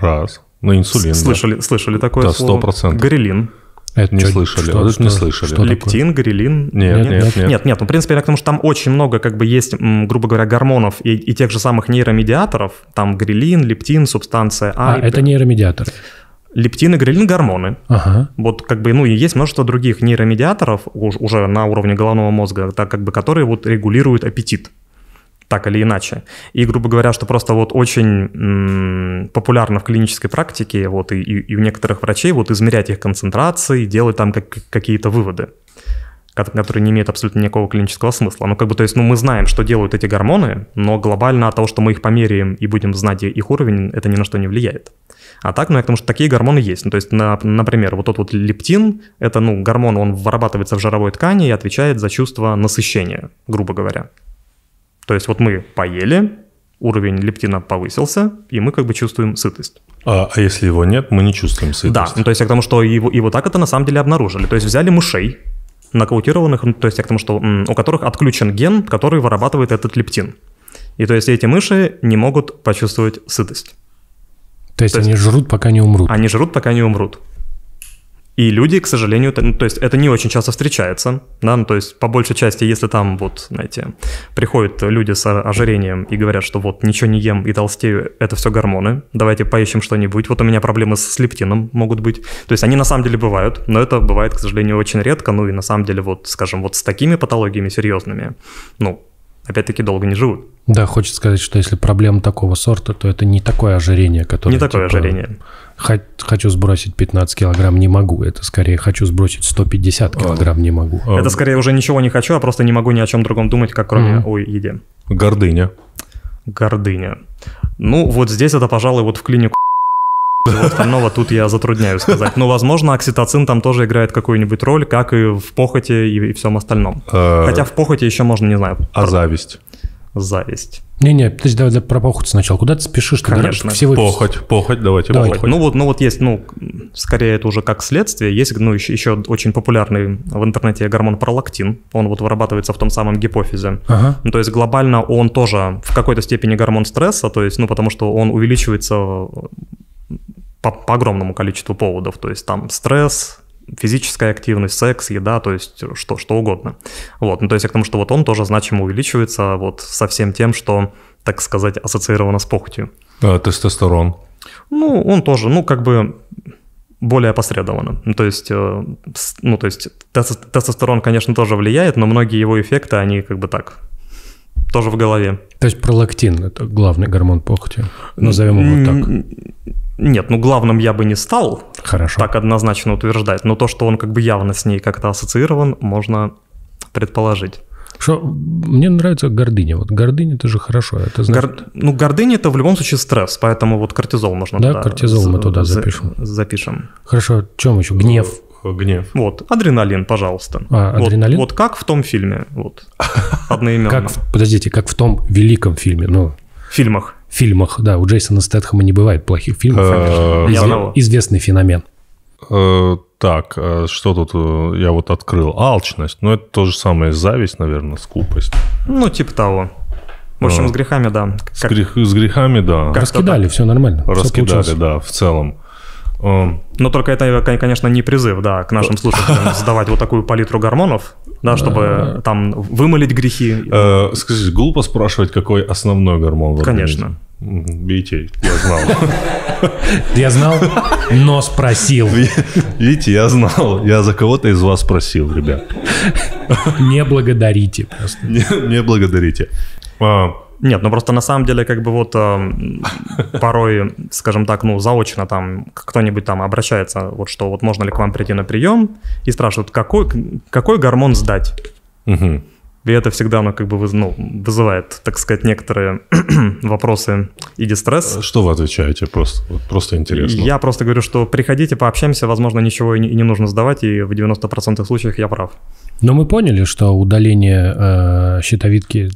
Раз. Ну, инсулин, Слышали, да. слышали такое да, слово? Да, 100%. Горелин. Это не что, слышали, что, вот это не слышали. Что Лептин, грилин. Нет, нет, нет, нет. Нет, нет, ну, в принципе, я к тому, что там очень много, как бы, есть, грубо говоря, гормонов и, и тех же самых нейромедиаторов. Там грилин, лептин, субстанция А. А, это нейромедиаторы. Лептин и грилин – гормоны. Ага. Вот как бы, ну и есть множество других нейромедиаторов уже на уровне головного мозга, так как бы, которые вот регулируют аппетит так или иначе. И, грубо говоря, что просто вот очень м, популярно в клинической практике вот и, и, и у некоторых врачей вот измерять их концентрации, делать там как, какие-то выводы которые не имеют абсолютно никакого клинического смысла. Ну, как бы, то есть, ну, мы знаем, что делают эти гормоны, но глобально от того, что мы их померяем и будем знать их уровень, это ни на что не влияет. А так, ну, я к тому, что такие гормоны есть. Ну, то есть, на, например, вот тот вот лептин, это, ну, гормон, он вырабатывается в жировой ткани и отвечает за чувство насыщения, грубо говоря. То есть вот мы поели, уровень лептина повысился, и мы как бы чувствуем сытость. А, а если его нет, мы не чувствуем сытость? Да, ну, то есть я к тому, что его, и вот так это на самом деле обнаружили. То есть взяли мышей, нокаутированных, ну, то есть я к тому, что у которых отключен ген, который вырабатывает этот лептин. И то есть эти мыши не могут почувствовать сытость. То есть, то есть они жрут, пока не умрут? Они жрут, пока не умрут. И люди, к сожалению, это, ну, то есть это не очень часто встречается, да, ну, то есть по большей части, если там вот, знаете, приходят люди с ожирением и говорят, что вот ничего не ем и толстею, это все гормоны, давайте поищем что-нибудь, вот у меня проблемы с лептином могут быть, то есть они на самом деле бывают, но это бывает, к сожалению, очень редко, ну и на самом деле вот, скажем, вот с такими патологиями серьезными, ну, опять-таки долго не живут. Да, хочется сказать, что если проблема такого сорта, то это не такое ожирение, которое... Не такое типа, ожирение. Хочу сбросить 15 килограмм, не могу. Это скорее хочу сбросить 150 килограмм, не могу. Это скорее уже ничего не хочу, а просто не могу ни о чем другом думать, как кроме mm-hmm. о еде. Гордыня. Гордыня. Ну, вот здесь это, пожалуй, вот в клинику всего остального тут я затрудняюсь сказать. Но, возможно, окситоцин там тоже играет какую-нибудь роль, как и в похоти и, и всем остальном. Э, Хотя в похоти еще можно, не знаю. А зависть? Зависть. Не-не, подожди, давай про похоть сначала. Куда ты спешишь? Конечно. Всего... Похоть, похоть, давайте давай. похоть. Ну вот, ну вот есть, ну, скорее это уже как следствие. Есть, ну, еще, еще очень популярный в интернете гормон пролактин. Он вот вырабатывается в том самом гипофизе. Ага. Ну, то есть глобально он тоже в какой-то степени гормон стресса, то есть, ну, потому что он увеличивается по, по огромному количеству поводов. То есть там стресс, физическая активность, секс, еда, то есть что, что угодно. Вот, ну, то есть я к тому, что вот он тоже значимо увеличивается вот со всем тем, что, так сказать, ассоциировано с похотью. А, тестостерон? Ну, он тоже, ну, как бы более опосредованно. Ну, то есть, э, ну, то есть тестостерон, конечно, тоже влияет, но многие его эффекты, они как бы так, тоже в голове. То есть пролактин – это главный гормон похоти, назовем его так. Нет, ну главным я бы не стал Хорошо. так однозначно утверждать, но то, что он как бы явно с ней как-то ассоциирован, можно предположить. Что, мне нравится гордыня. Вот гордыня это же хорошо. Это значит... Гор- Ну, гордыня это в любом случае стресс, поэтому вот кортизол можно Да, туда кортизол мы за- туда за- запишем. Запишем. Хорошо, чем еще? Гнев. Гнев. Вот, адреналин, пожалуйста. А, Вот- адреналин? Вот, как в том фильме, вот, одноименно. Как, в- подождите, как в том великом фильме, ну, В фильмах. Фильмах, да, у Джейсона Стэтхэма не бывает плохих фильмов. Э, конечно. известный феномен. Э, Так, э, что тут я вот открыл? Алчность. Ну, это то же самое зависть, наверное, скупость. Ну, типа того. В общем, А. с грехами, да. С, грех- с грехами, да. Раскидали, все нормально. Раскидали, да, в целом. Эм, Но только это, кон- конечно, не призыв, да, к нашим слушателям сдавать вот такую палитру гормонов, да, чтобы там вымылить грехи. э, Скажите, глупо спрашивать, какой основной гормон в Конечно. Видите, я знал. Я знал, но спросил. Видите, я знал. Я за кого-то из вас спросил, ребят. Не благодарите просто. Не, не благодарите. Нет, ну просто на самом деле как бы вот эм, порой, скажем так, ну заочно там кто-нибудь там обращается, вот что вот можно ли к вам прийти на прием и спрашивают, какой, какой гормон сдать? мгм. И это всегда, ну, как бы ну, вызывает, так сказать, некоторые вопросы и дистресс. Что вы отвечаете? Просто, вот просто интересно. Я просто говорю, что приходите, пообщаемся, возможно, ничего и не, и не нужно сдавать, и в 90% случаев я прав. Но мы поняли, что удаление э, щитовидки,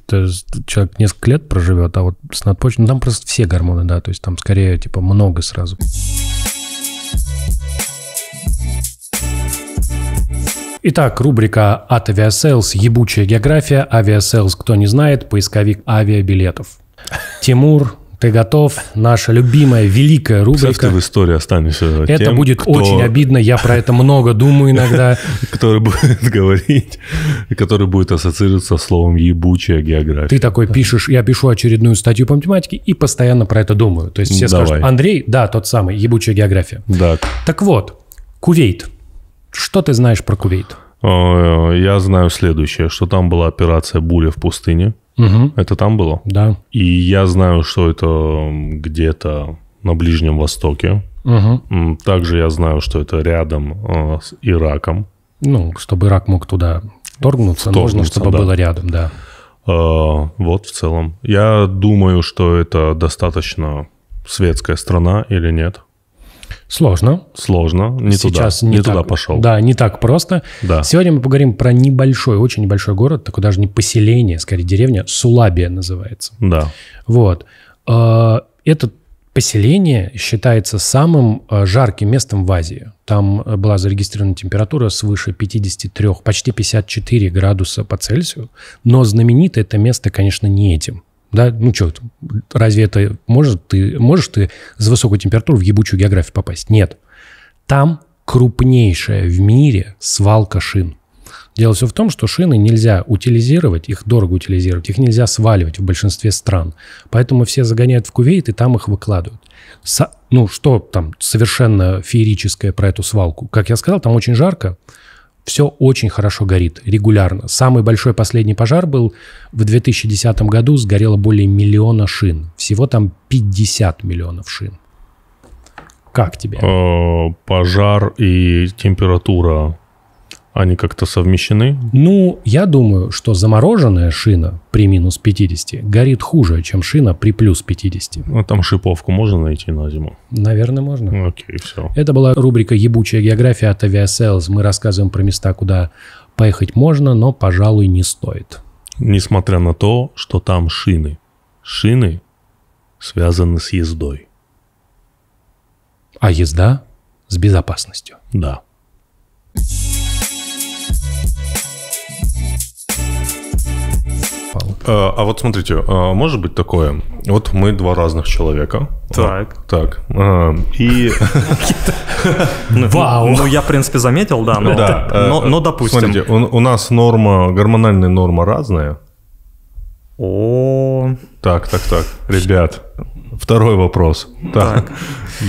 человек несколько лет проживет, а вот с надпочечником, там просто все гормоны, да, то есть там скорее типа много сразу. Итак, рубрика от Aviasales «Ебучая география». Aviasales, кто не знает, поисковик авиабилетов. Тимур, ты готов? Наша любимая, великая Представь, рубрика. ты в истории останешься Это тем, будет кто- очень обидно, я про это много думаю иногда. Который будет говорить, который будет ассоциироваться со словом «ебучая география». Ты такой пишешь, я пишу очередную статью по математике и постоянно про это думаю. То есть все Давай. скажут, Андрей, да, тот самый, ебучая география. Да. Так вот, Кувейт. Что ты знаешь про Кувейт? Я знаю следующее, что там была операция «Буря в пустыне». Угу, Это там было? да. И я знаю, что это где-то на Ближнем Востоке. Угу. Также я знаю, что это рядом э, с Ираком. Ну, чтобы Ирак мог туда торгнуться, нужно, Вторгнуться, чтобы да. было рядом, да. Э, Вот в целом. Я думаю, что это достаточно светская страна или нет. Сложно. Сложно. Не Сейчас туда, не, не так, туда пошел. Да, не так просто. Да. Сегодня мы поговорим про небольшой, очень небольшой город, такой даже не поселение, скорее деревня, Сулабия называется. Да. Вот. Э, Это поселение считается самым э, жарким местом в Азии. Там была зарегистрирована температура свыше 53, почти 54 градуса по Цельсию. Но знаменито это место, конечно, не этим. Да, ну что, разве это может ты, можешь ты за высокую температуру в ебучую географию попасть? Нет. Там крупнейшая в мире свалка шин. Дело все в том, что шины нельзя утилизировать, их дорого утилизировать, их нельзя сваливать в большинстве стран. Поэтому все загоняют в Кувейт и там их выкладывают. Со- ну, что там совершенно феерическое про эту свалку? Как я сказал, там очень жарко, все очень хорошо горит, регулярно. Самый большой последний пожар был в 2010 году, сгорело более миллиона шин. Всего там 50 миллионов шин. Как тебе? Э, Пожар и температура, они как-то совмещены? Ну, я думаю, что замороженная шина при минус 50 горит хуже, чем шина при плюс 50. Ну, там шиповку можно найти на зиму? Наверное, можно. Окей, все. Это была рубрика «Ебучая география» от Aviasales. Мы рассказываем про места, куда поехать можно, но, пожалуй, не стоит. Несмотря на то, что там шины. Шины связаны с ездой. А езда с безопасностью. Да. Э, А вот смотрите, а может быть такое? Вот мы два разных человека. Так. Так. а, И Ну, Вау. Ну, я, в принципе, заметил, да, но, да, э, но, но допустим. Смотрите, у, нас норма, гормональная норма разная. О, Так, так, так. Ребят, второй вопрос. Так.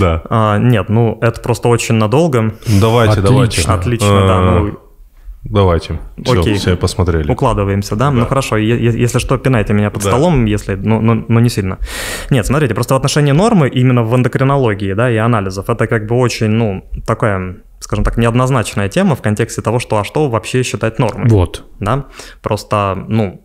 Да. а, нет, ну, это просто очень надолго. Давайте, Отлично. давайте. Отлично, да, Э, ну, Давайте. Все, Окей. все посмотрели. Укладываемся, да? Ну хорошо, е- е- если что, пинайте меня под Да. столом, если, ну, ну, ну, не сильно. Нет, смотрите, просто в отношении нормы именно в эндокринологии, да, и анализов, это как бы очень, ну, такая скажем так, неоднозначная тема в контексте того, что а что вообще считать нормой. Вот. Да? Просто, ну,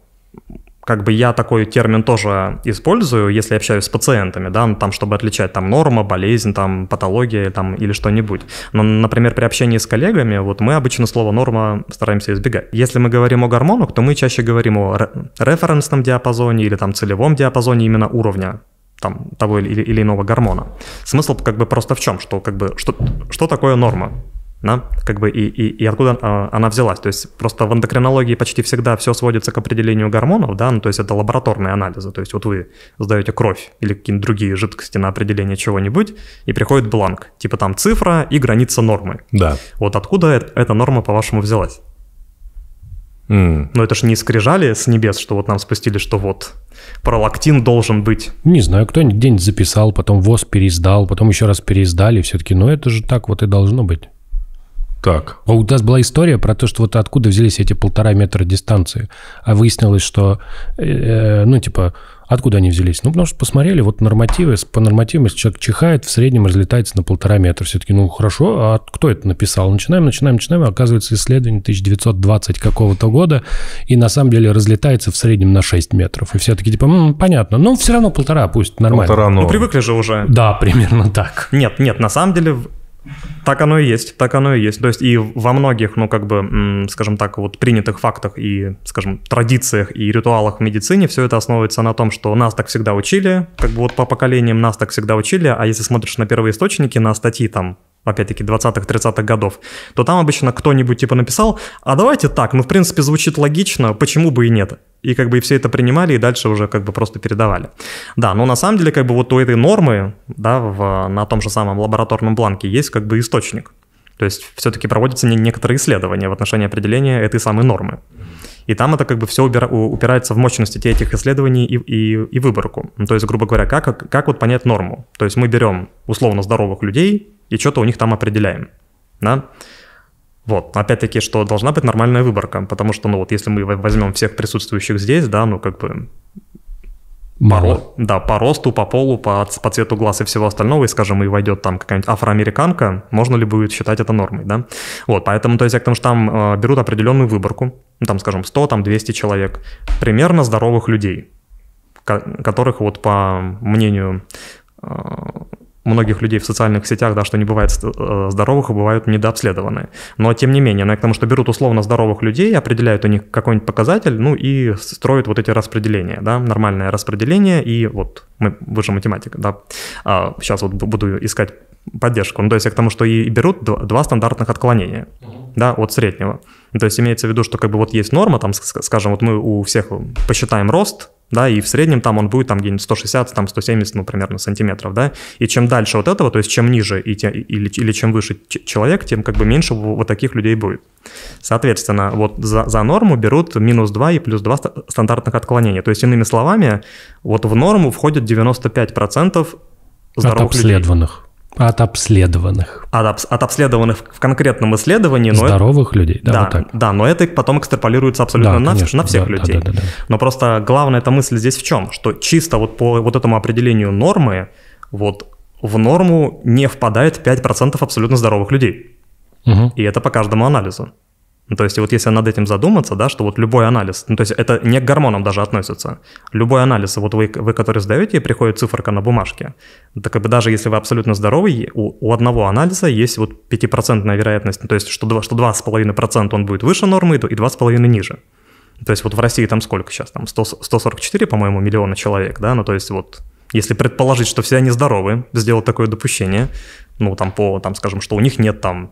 как бы я такой термин тоже использую, если общаюсь с пациентами, да, ну, там, чтобы отличать там норма, болезнь, там, патология там, или что-нибудь. Но, например, при общении с коллегами, вот мы обычно слово норма стараемся избегать. Если мы говорим о гормонах, то мы чаще говорим о референсном диапазоне или там целевом диапазоне именно уровня там, того или, или иного гормона. Смысл как бы просто в чем, что как бы что, что такое норма? Да, как бы и, и, и откуда а, она взялась. То есть просто в эндокринологии почти всегда все сводится к определению гормонов, да, ну то есть это лабораторные анализы, то есть вот вы сдаете кровь или какие-нибудь другие жидкости на определение чего-нибудь, и приходит бланк, типа там цифра и граница нормы. Да. Вот откуда эта норма, по-вашему, взялась? Mm. Но это же не скрижали с небес, что вот нам спустили, что вот пролактин должен быть. Не знаю, кто-нибудь день записал, потом ВОЗ переиздал, потом еще раз переиздали, все-таки, ну это же так вот и должно быть. Так. А у нас была история про то, что вот откуда взялись эти полтора метра дистанции. А выяснилось, что, э, ну, типа, откуда они взялись? Ну, потому что посмотрели, вот нормативы, по нормативам, если человек чихает, в среднем разлетается на полтора метра. Все-таки, ну, хорошо, а кто это написал? Начинаем, начинаем, начинаем, оказывается, исследование 1920 какого-то года, и на самом деле разлетается в среднем на 6 метров. И все таки типа, м-м, понятно, но все равно полтора, пусть нормально. Полтора, но... Ну, привыкли же уже. Да, примерно так. Нет, нет, на самом деле так оно и есть, так оно и есть. То есть и во многих, ну, как бы, скажем так, вот принятых фактах и, скажем, традициях и ритуалах в медицине все это основывается на том, что нас так всегда учили, как бы вот по поколениям нас так всегда учили, а если смотришь на первые источники, на статьи там опять-таки, 20-х, 30-х годов, то там обычно кто-нибудь типа написал, а давайте так, ну, в принципе, звучит логично, почему бы и нет. И как бы все это принимали, и дальше уже как бы просто передавали. Да, но на самом деле как бы вот у этой нормы, да, в, на том же самом лабораторном бланке есть как бы источник. То есть все-таки проводятся некоторые исследования в отношении определения этой самой нормы. И там это как бы все упирается в мощности этих исследований и, и, и выборку. Ну, то есть, грубо говоря, как, как вот понять норму? То есть мы берем условно здоровых людей, и что-то у них там определяем, да. Вот, опять-таки, что должна быть нормальная выборка, потому что, ну вот, если мы возьмем всех присутствующих здесь, да, ну как бы Мало. По, да, по росту, по полу, по, по цвету глаз и всего остального, и, скажем, и войдет там какая-нибудь афроамериканка, можно ли будет считать это нормой, да? Вот, поэтому, то есть, я к тому, что там э, берут определенную выборку, ну, там, скажем, 100, там, 200 человек, примерно здоровых людей, которых, вот, по мнению э, многих людей в социальных сетях, да, что не бывает э, здоровых, и бывают недообследованные. Но тем не менее, ну, я к тому, что берут условно здоровых людей, определяют у них какой-нибудь показатель, ну и строят вот эти распределения, да, нормальное распределение, и вот мы, вы же математика, да, а, сейчас вот буду искать поддержку. Ну, то есть я к тому, что и берут два стандартных отклонения, да, от среднего. То есть имеется в виду, что как бы вот есть норма, там, скажем, вот мы у всех посчитаем рост, да, и в среднем там он будет там где-нибудь 160, там 170, ну, примерно сантиметров, да, и чем дальше вот этого, то есть чем ниже и те, или, или чем выше человек, тем как бы меньше вот таких людей будет. Соответственно, вот за, за норму берут минус 2 и плюс 2 стандартных отклонения, то есть иными словами, вот в норму входит 95% здоровых От обследованных. Людей. От обследованных. От, от обследованных в конкретном исследовании. Но Здоровых это, людей, да, да, вот так. Да, но это потом экстраполируется абсолютно да, на, конечно, на всех да, людей. Да, да, да, да. Но просто главная эта мысль здесь в чем? Что чисто вот по вот этому определению нормы, вот в норму не впадает 5% абсолютно здоровых людей. Угу. И это по каждому анализу. Ну, то есть вот если над этим задуматься, да, что вот любой анализ, ну, то есть это не к гормонам даже относится, любой анализ, вот вы, вы который сдаете, и приходит циферка на бумажке, то как бы даже если вы абсолютно здоровый, у, у одного анализа есть вот 5% вероятность, ну, то есть что, 2, что 2,5% он будет выше нормы и 2,5% ниже. То есть вот в России там сколько сейчас? Там 100, 144, по-моему, миллиона человек, да, ну то есть вот если предположить, что все они здоровы, сделать такое допущение, ну там по, там скажем, что у них нет там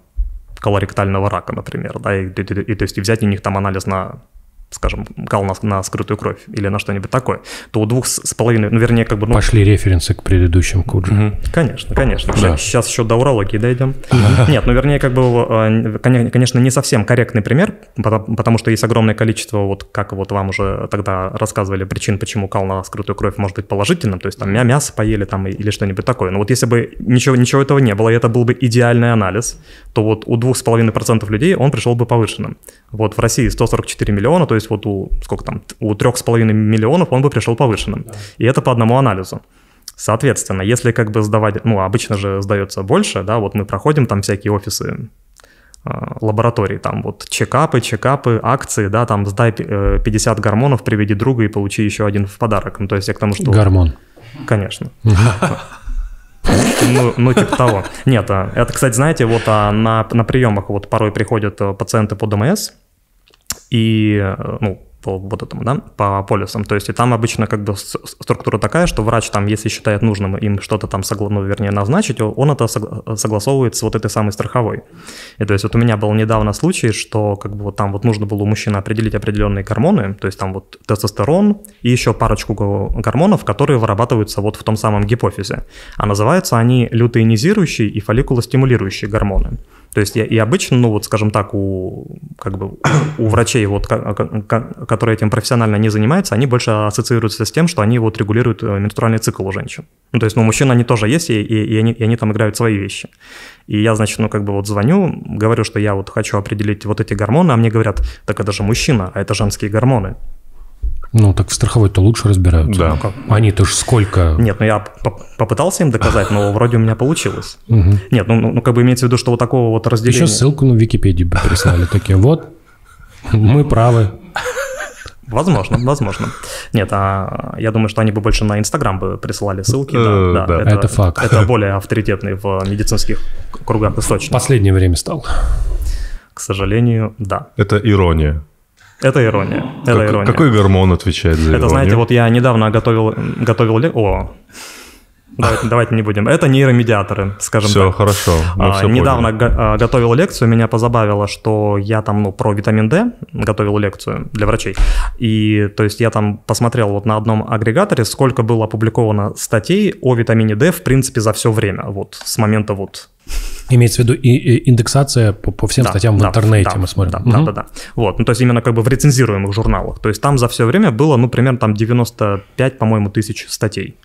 колоректального рака, например, да, и, и, и, то есть взять у них там анализ на скажем, кал на, на скрытую кровь или на что-нибудь такое, то у двух с половиной, ну, вернее, как бы... Ну, Пошли референсы к предыдущим куджи. Угу. Конечно, конечно. Да. Сейчас еще до урологии дойдем. Нет, ну, вернее, как бы, э, конечно, не совсем корректный пример, потому что есть огромное количество, вот как вот вам уже тогда рассказывали, причин, почему кал на скрытую кровь может быть положительным, то есть там мясо поели там или что-нибудь такое. Но вот если бы ничего, ничего этого не было, и это был бы идеальный анализ, то вот у двух с половиной процентов людей он пришел бы повышенным. Вот в России 144 миллиона, то есть вот у, сколько там, у 3,5 миллионов он бы пришел повышенным. Да. И это по одному анализу. Соответственно, если как бы сдавать, ну, обычно же сдается больше, да, вот мы проходим там всякие офисы а, лабораторий, там вот чекапы, чекапы, акции, да, там сдай 50 гормонов, приведи друга и получи еще один в подарок. Ну, то есть я к тому, что... Гормон. Конечно. Ну, ну, типа того. Нет, а, это, кстати, знаете, вот а, на, на приемах вот порой приходят э, пациенты по ДМС, и, э, ну, по вот этому, да, по полисам. То есть и там обычно как бы структура такая, что врач там, если считает нужным им что-то там, согла... ну, вернее, назначить, он это согласовывает с вот этой самой страховой. И то есть вот у меня был недавно случай, что как бы вот там вот нужно было у мужчины определить определенные гормоны, то есть там вот тестостерон и еще парочку гормонов, которые вырабатываются вот в том самом гипофизе. А называются они лютеинизирующие и фолликулостимулирующие гормоны. То есть и обычно, ну вот, скажем так, у, как бы, у врачей, вот, которые этим профессионально не занимаются, они больше ассоциируются с тем, что они вот регулируют э, менструальный цикл у женщин. Ну, то есть, ну, мужчин они тоже есть, и, и, и, они, и они там играют свои вещи. И я, значит, ну, как бы вот звоню, говорю, что я вот хочу определить вот эти гормоны, а мне говорят, так это же мужчина, а это женские гормоны. Ну, так в страховой-то лучше разбираются. Да. Ну, Они-то ж сколько... Нет, ну я попытался им доказать, но вроде у меня получилось. Нет, ну, ну, как бы имеется в виду, что вот такого вот разделения... Еще ссылку на Википедию бы прислали такие. Вот, мы правы. Возможно, возможно. Нет, а я думаю, что они бы больше на Инстаграм бы присылали ссылки. Да, да, это, это факт. Это более авторитетный в медицинских кругах источник. В последнее время стал. К сожалению, да. Это ирония. Это ирония. Это как, ирония. Какой гормон отвечает за Это, иронию? знаете, вот я недавно готовил, готовил... О, Давайте, давайте не будем. Это нейромедиаторы, скажем все, так. хорошо. А, все недавно го- а, готовил лекцию, меня позабавило, что я там ну, про витамин D готовил лекцию для врачей. И то есть я там посмотрел вот на одном агрегаторе, сколько было опубликовано статей о витамине D в принципе за все время, вот с момента вот Имеется в виду и, и индексация по, по всем да, статьям да, в интернете, да, мы смотрим. Да, угу. да, да, да. Вот, ну то есть именно как бы в рецензируемых журналах. То есть там за все время было, ну, примерно там 95, по-моему, тысяч статей.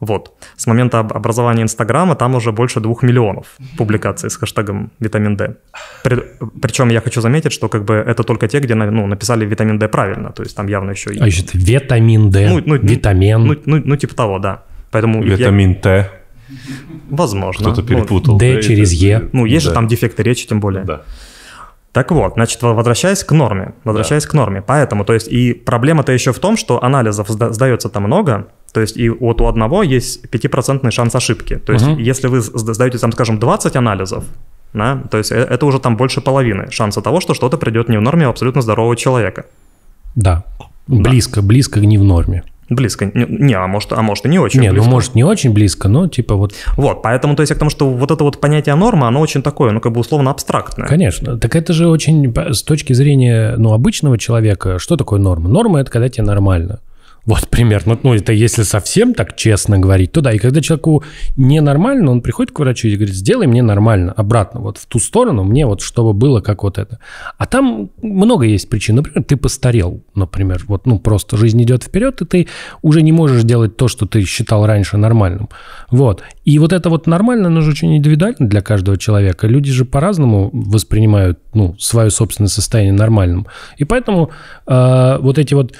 Вот. С момента образования Инстаграма там уже больше двух миллионов публикаций с хэштегом витамин D. При, причем я хочу заметить, что как бы это только те, где ну, написали витамин D правильно, то есть там явно еще... А еще витамин D, ну, ну, витамин. Ну, ну, ну, типа того, да. Поэтому витамин я... Т. Возможно. Кто-то перепутал. D через Е. Ну, есть да. же там дефекты речи, тем более. Да. Так вот, значит, возвращаясь к норме, возвращаясь да. к норме, поэтому, то есть и проблема-то еще в том, что анализов сдается там много, то есть и вот у одного есть 5% шанс ошибки. То есть угу. если вы сдаете там, скажем, 20 анализов, да, то есть э, это уже там больше половины шанса того, что что-то придет не в норме у абсолютно здорового человека. Да, близко, да. близко не в норме. Близко. Не, а может, а может и не очень не, близко. ну может не очень близко, но типа вот... Вот, поэтому, то есть я к тому, что вот это вот понятие норма, оно очень такое, ну как бы условно абстрактное. Конечно. Так это же очень с точки зрения, ну, обычного человека, что такое норма? Норма – это когда тебе нормально. Вот примерно, ну это если совсем так честно говорить, то да. И когда человеку ненормально, он приходит к врачу и говорит, сделай мне нормально, обратно, вот в ту сторону, мне вот чтобы было как вот это. А там много есть причин. Например, ты постарел, например, вот ну просто жизнь идет вперед, и ты уже не можешь делать то, что ты считал раньше нормальным. Вот. И вот это вот нормально, оно же очень индивидуально для каждого человека. Люди же по-разному воспринимают, ну, свое собственное состояние нормальным. И поэтому э, вот эти вот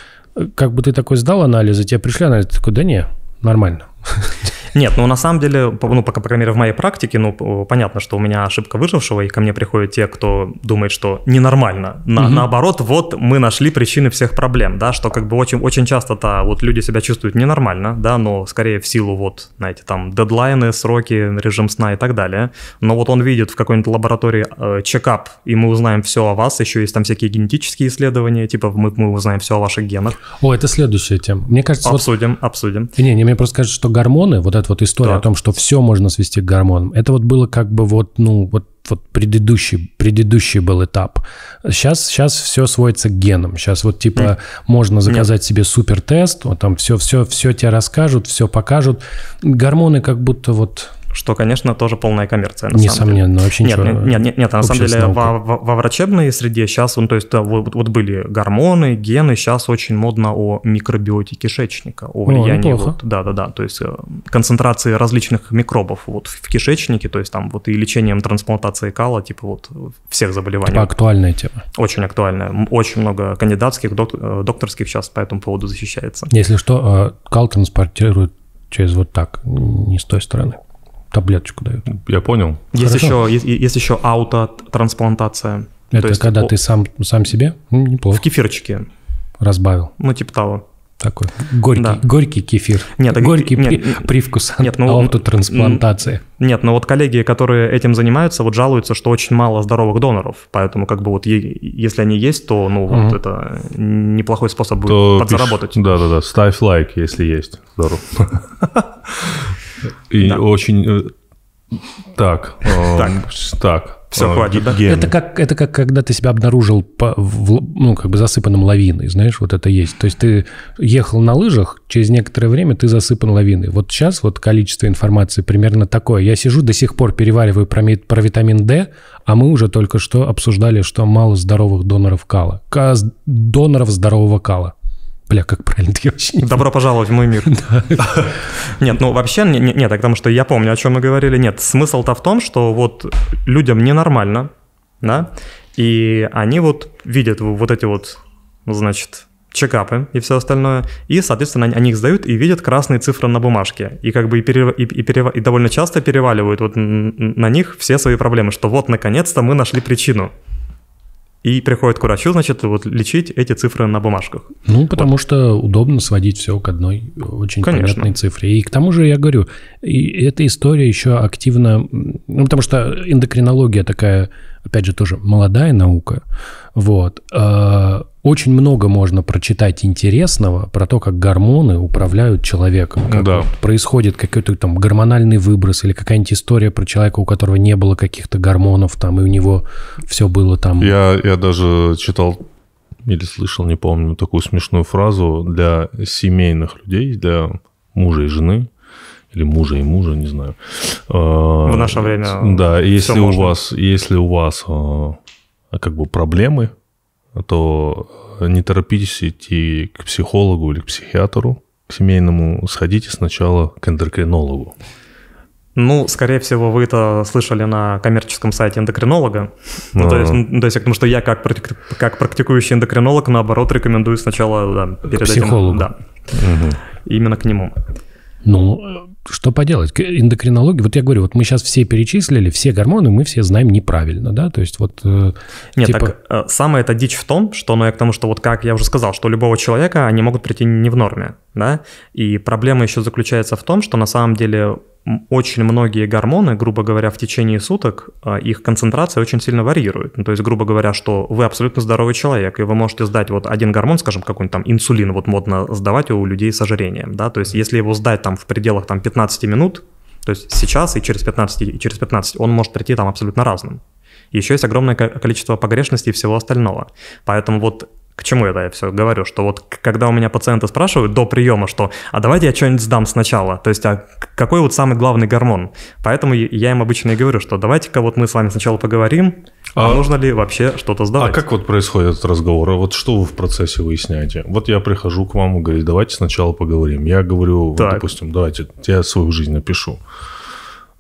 как бы ты такой сдал анализы, тебе пришли анализы, ты такой, да не, нормально. Нет, ну на самом деле, ну, по крайней мере, в моей практике, ну, понятно, что у меня ошибка выжившего, и ко мне приходят те, кто думает, что ненормально. На, угу. Наоборот, вот мы нашли причины всех проблем, да, что как бы очень, очень часто-то вот люди себя чувствуют ненормально, да, но скорее в силу вот, знаете, там, дедлайны, сроки, режим сна и так далее. Но вот он видит в какой-нибудь лаборатории э, чекап, и мы узнаем все о вас, еще есть там всякие генетические исследования, типа мы, мы узнаем все о ваших генах. О, это следующая тема. Мне кажется, Обсудим, вот... обсудим. Не, не, мне просто кажется, что гормоны, вот эта вот история так. о том, что все можно свести к гормонам, это вот было как бы вот, ну, вот вот предыдущий, предыдущий был этап. Сейчас, сейчас все сводится к генам. Сейчас вот типа mm. можно заказать Нет. себе супер тест, вот там все, все, все тебе расскажут, все покажут. Гормоны как будто вот что, конечно, тоже полная коммерция. На Несомненно, самом вообще нет, ничего. Нет, нет, нет, на самом деле во, во, во врачебной среде сейчас, ну, то есть вот, вот были гормоны, гены, сейчас очень модно о микробиоте кишечника, о влиянии, о, вот, да, да, да, то есть э, концентрации различных микробов вот в кишечнике, то есть там вот и лечением трансплантации кала, типа вот всех заболеваний. Типа актуальная тема. Очень актуальная. Очень много кандидатских, док, э, докторских сейчас по этому поводу защищается. Если что, э, кал транспортируют через вот так, не с той стороны. Таблеточку дают. Я понял. Есть Хорошо. еще, есть, есть еще аутотрансплантация. Это То есть когда о- ты сам, сам себе В неплохо кефирчике. разбавил. Ну, типа того. Такой горький, Да. горький кефир. Нет, горький нет, при- привкус нет, ну, аутотрансплантации. Нет, но вот коллеги, которые этим занимаются, вот жалуются, что очень мало здоровых доноров. Поэтому как бы вот если они есть, то ну вот Мгм. это неплохой способ будет То подзаработать. пиши- Да-да-да, ставь лайк, если есть. Здорово. И Да. очень... э, Так. эм, Так. Так. Всё, э, хватит, да? Это как, это как когда ты себя обнаружил по, в- ну, как бы засыпанным лавиной, знаешь, вот это есть. То есть ты ехал на лыжах, через некоторое время ты засыпан лавиной. Вот сейчас вот количество информации примерно такое. Я сижу до сих пор перевариваю про, про витамин D, а мы уже только что обсуждали, что мало здоровых доноров кала. Ка- доноров здорового кала. Бля, как правильно, я вообще не Добро пожаловать в мой мир. Нет, ну вообще, не- не- нет, так потому что я помню, о чем мы говорили. Нет, смысл-то в том, что вот людям ненормально, да, и они вот видят вот эти вот, ну, значит, чекапы и все остальное, и, соответственно, они, их сдают и видят красные цифры на бумажке, и как бы и, пере- и, и перева- и довольно часто переваливают вот на них все свои проблемы, что вот, наконец-то мы нашли причину. И приходят к врачу, значит, вот лечить эти цифры на бумажках. Ну, потому что удобно сводить все к одной очень Конечно. понятной цифре. И к тому же, я говорю, и эта история еще активно... Ну, потому что эндокринология такая, опять же, тоже молодая наука. Вот. Очень много можно прочитать интересного про то, как гормоны управляют человеком. Как Да. вот происходит какой-то там гормональный выброс или какая-нибудь история про человека, у которого не было каких-то гормонов там, и у него все было там... Я, я даже читал или слышал, не помню, такую смешную фразу для семейных людей, для мужа и жены, или мужа и мужа, не знаю. В В наше время Да, если у можно. вас, если у вас э, как бы проблемы, то не торопитесь идти к психологу или к психиатру, к семейному, сходите сначала к эндокринологу. Ну, скорее всего, вы это слышали на коммерческом сайте эндокринолога. Ну, то, А. есть, ну, то есть, потому что я как, практик- как практикующий эндокринолог, наоборот, рекомендую сначала да, перед психологу. этим... Да, именно к нему. Ну, э, что поделать? Эндокринология, вот я говорю, вот мы сейчас все перечислили, все гормоны мы все знаем неправильно, да? То есть вот... э, Нет, типа- так э, самая эта дичь в том, что, ну, я к тому, что вот как я уже сказал, что у любого человека они могут прийти не в норме, да, и проблема еще заключается в том, что на самом деле очень многие гормоны, грубо говоря, в течение суток, э, их концентрация очень сильно варьирует. Ну, то есть, грубо говоря, что вы абсолютно здоровый человек, и вы можете сдать вот один гормон, скажем, какой-нибудь там инсулин, вот модно сдавать у людей с ожирением, да, то есть если его сдать там в пределах там 15 минут, то есть сейчас и через 15, и через 15, он может прийти там абсолютно разным. Еще есть огромное ко- количество погрешностей и всего остального. Поэтому вот к чему это я все говорю, что вот когда у меня пациенты спрашивают до приема, что «а давайте я что-нибудь сдам сначала», то есть «а какой вот самый главный гормон?» Поэтому я- им обычно и говорю, что давайте-ка вот мы с вами сначала поговорим, а, А- нужно ли вообще что-то А сдавать. как вот происходит этот разговор? А Вот что вы в процессе выясняете? Вот я прихожу к вам и говорю, давайте сначала поговорим. Я говорю, вот, Так. допустим, давайте, я свою жизнь напишу.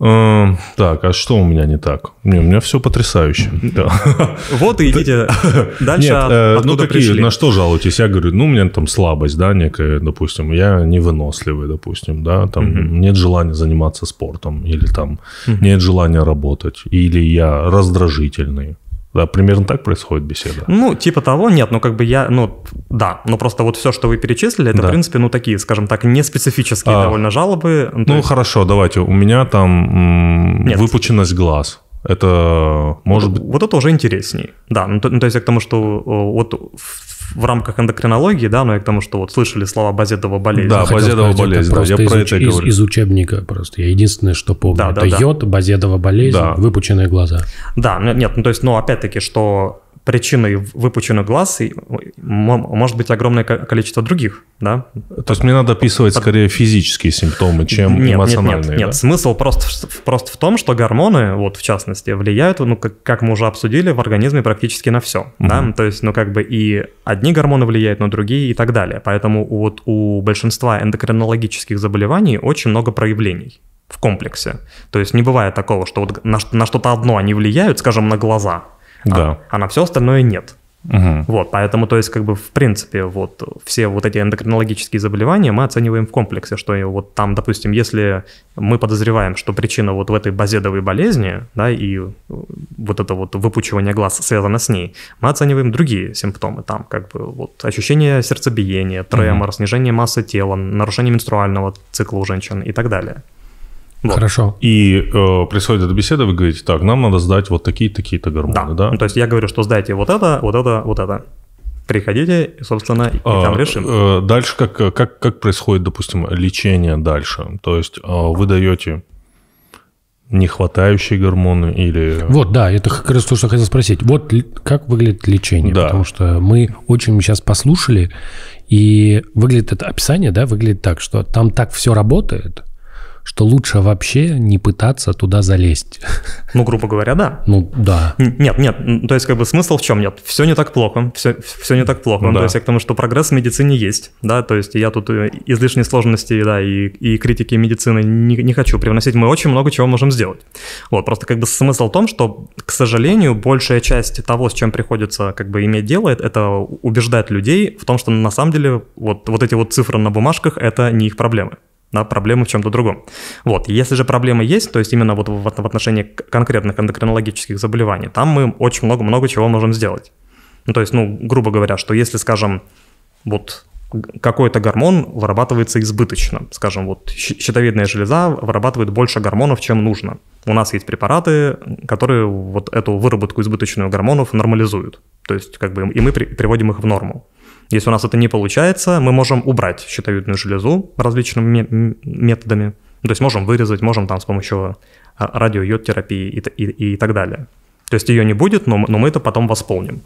Эм, Так, а что у меня не так? Не, у меня все потрясающе. Вот и идите дальше, э, ну откуда какие, пришли. на что жалуетесь? Я говорю, ну, у меня там слабость, да, некая, допустим, я невыносливый, допустим, да, там нет желания заниматься спортом, или там нет желания работать, или я раздражительный. Да, примерно так происходит беседа. Ну, типа того, нет, ну как бы я, ну, да, но просто вот все, что вы перечислили, это, Да. в принципе, ну, такие, скажем так, неспецифические А. довольно жалобы. Ну, Ну, есть- хорошо, давайте. У меня там м, Нет. выпученность глаз. Это может быть... Вот это уже интересней. Да, ну то, ну, то есть я к тому, что вот в, в рамках эндокринологии, да, но я к тому, что вот слышали слова базедова болезнь. Да, базедова сказать, это болезнь, да, я из, про уч- это из- говорю. из учебника просто. Я единственное, что помню, Да, это да, да. йод, базедова болезнь, Да. выпученные глаза. Да, ну, нет, ну то есть, но опять-таки, что причиной выпученных глаз и, может быть огромное ко- количество других, да? То есть мне надо описывать скорее физические симптомы, чем нет, эмоциональные. Нет, нет, нет. да? Смысл просто, в- просто в том, что гормоны, вот в частности, влияют, ну, как, как мы уже обсудили, в организме практически на все. Да? То есть, ну, как бы и одни гормоны влияют на другие и так далее. Поэтому вот у большинства эндокринологических заболеваний очень много проявлений в комплексе. То есть не бывает такого, что вот на, на что-то одно они влияют, скажем, на глаза, Да. а, на все остальное нет. Угу. Вот, поэтому, то есть, как бы, в принципе, вот все вот эти эндокринологические заболевания мы оцениваем в комплексе, что вот там, допустим, если мы подозреваем, что причина вот в этой базедовой болезни, да, и вот это вот выпучивание глаз связано с ней, мы оцениваем другие симптомы, там, как бы, вот, ощущение сердцебиения, тремор, угу. снижение массы тела, нарушение менструального цикла у женщин и так далее. Вот. Хорошо. И э, происходит эта беседа, вы говорите, так, нам надо сдать вот такие-то, такие-то гормоны, да? да? Ну, то есть я говорю, что сдайте вот это, вот это, вот это. Приходите, собственно, и а, там решим. Э, дальше как, как, как происходит, допустим, лечение дальше? То есть э, вы даете нехватающие гормоны или... Вот, да, это как раз то, что хотел спросить. Вот как выглядит лечение? Да. Потому что мы очень сейчас послушали, и выглядит это описание, да, выглядит так, что там так все работает, что лучше вообще не пытаться туда залезть. Ну, грубо говоря, да. Ну, да. Нет, нет, то есть как бы смысл в чем? Нет, все не так плохо, все, все не так плохо. Ну, да. То есть я к тому, что прогресс в медицине есть, да, то есть я тут э, излишние сложности, да, и, и критики медицины не, не хочу привносить, мы очень много чего можем сделать. Вот, просто как бы смысл в том, что, к сожалению, большая часть того, с чем приходится как бы иметь дело, это убеждать людей в том, что на самом деле вот, вот эти вот цифры на бумажках – это не их проблемы да, проблемы в чем-то другом. Вот, если же проблемы есть, то есть именно вот в отношении конкретных эндокринологических заболеваний, там мы очень много-много чего можем сделать. Ну, то есть, ну, грубо говоря, что если, скажем, вот какой-то гормон вырабатывается избыточно, скажем, вот щитовидная железа вырабатывает больше гормонов, чем нужно. У нас есть препараты, которые вот эту выработку избыточную гормонов нормализуют. То есть, как бы, и мы при, приводим их в норму. Если у нас это не получается, мы можем убрать щитовидную железу различными методами. То есть можем вырезать, можем там с помощью а, радиойод-терапии и, и, и так далее. То есть ее не будет, но, но мы это потом восполним.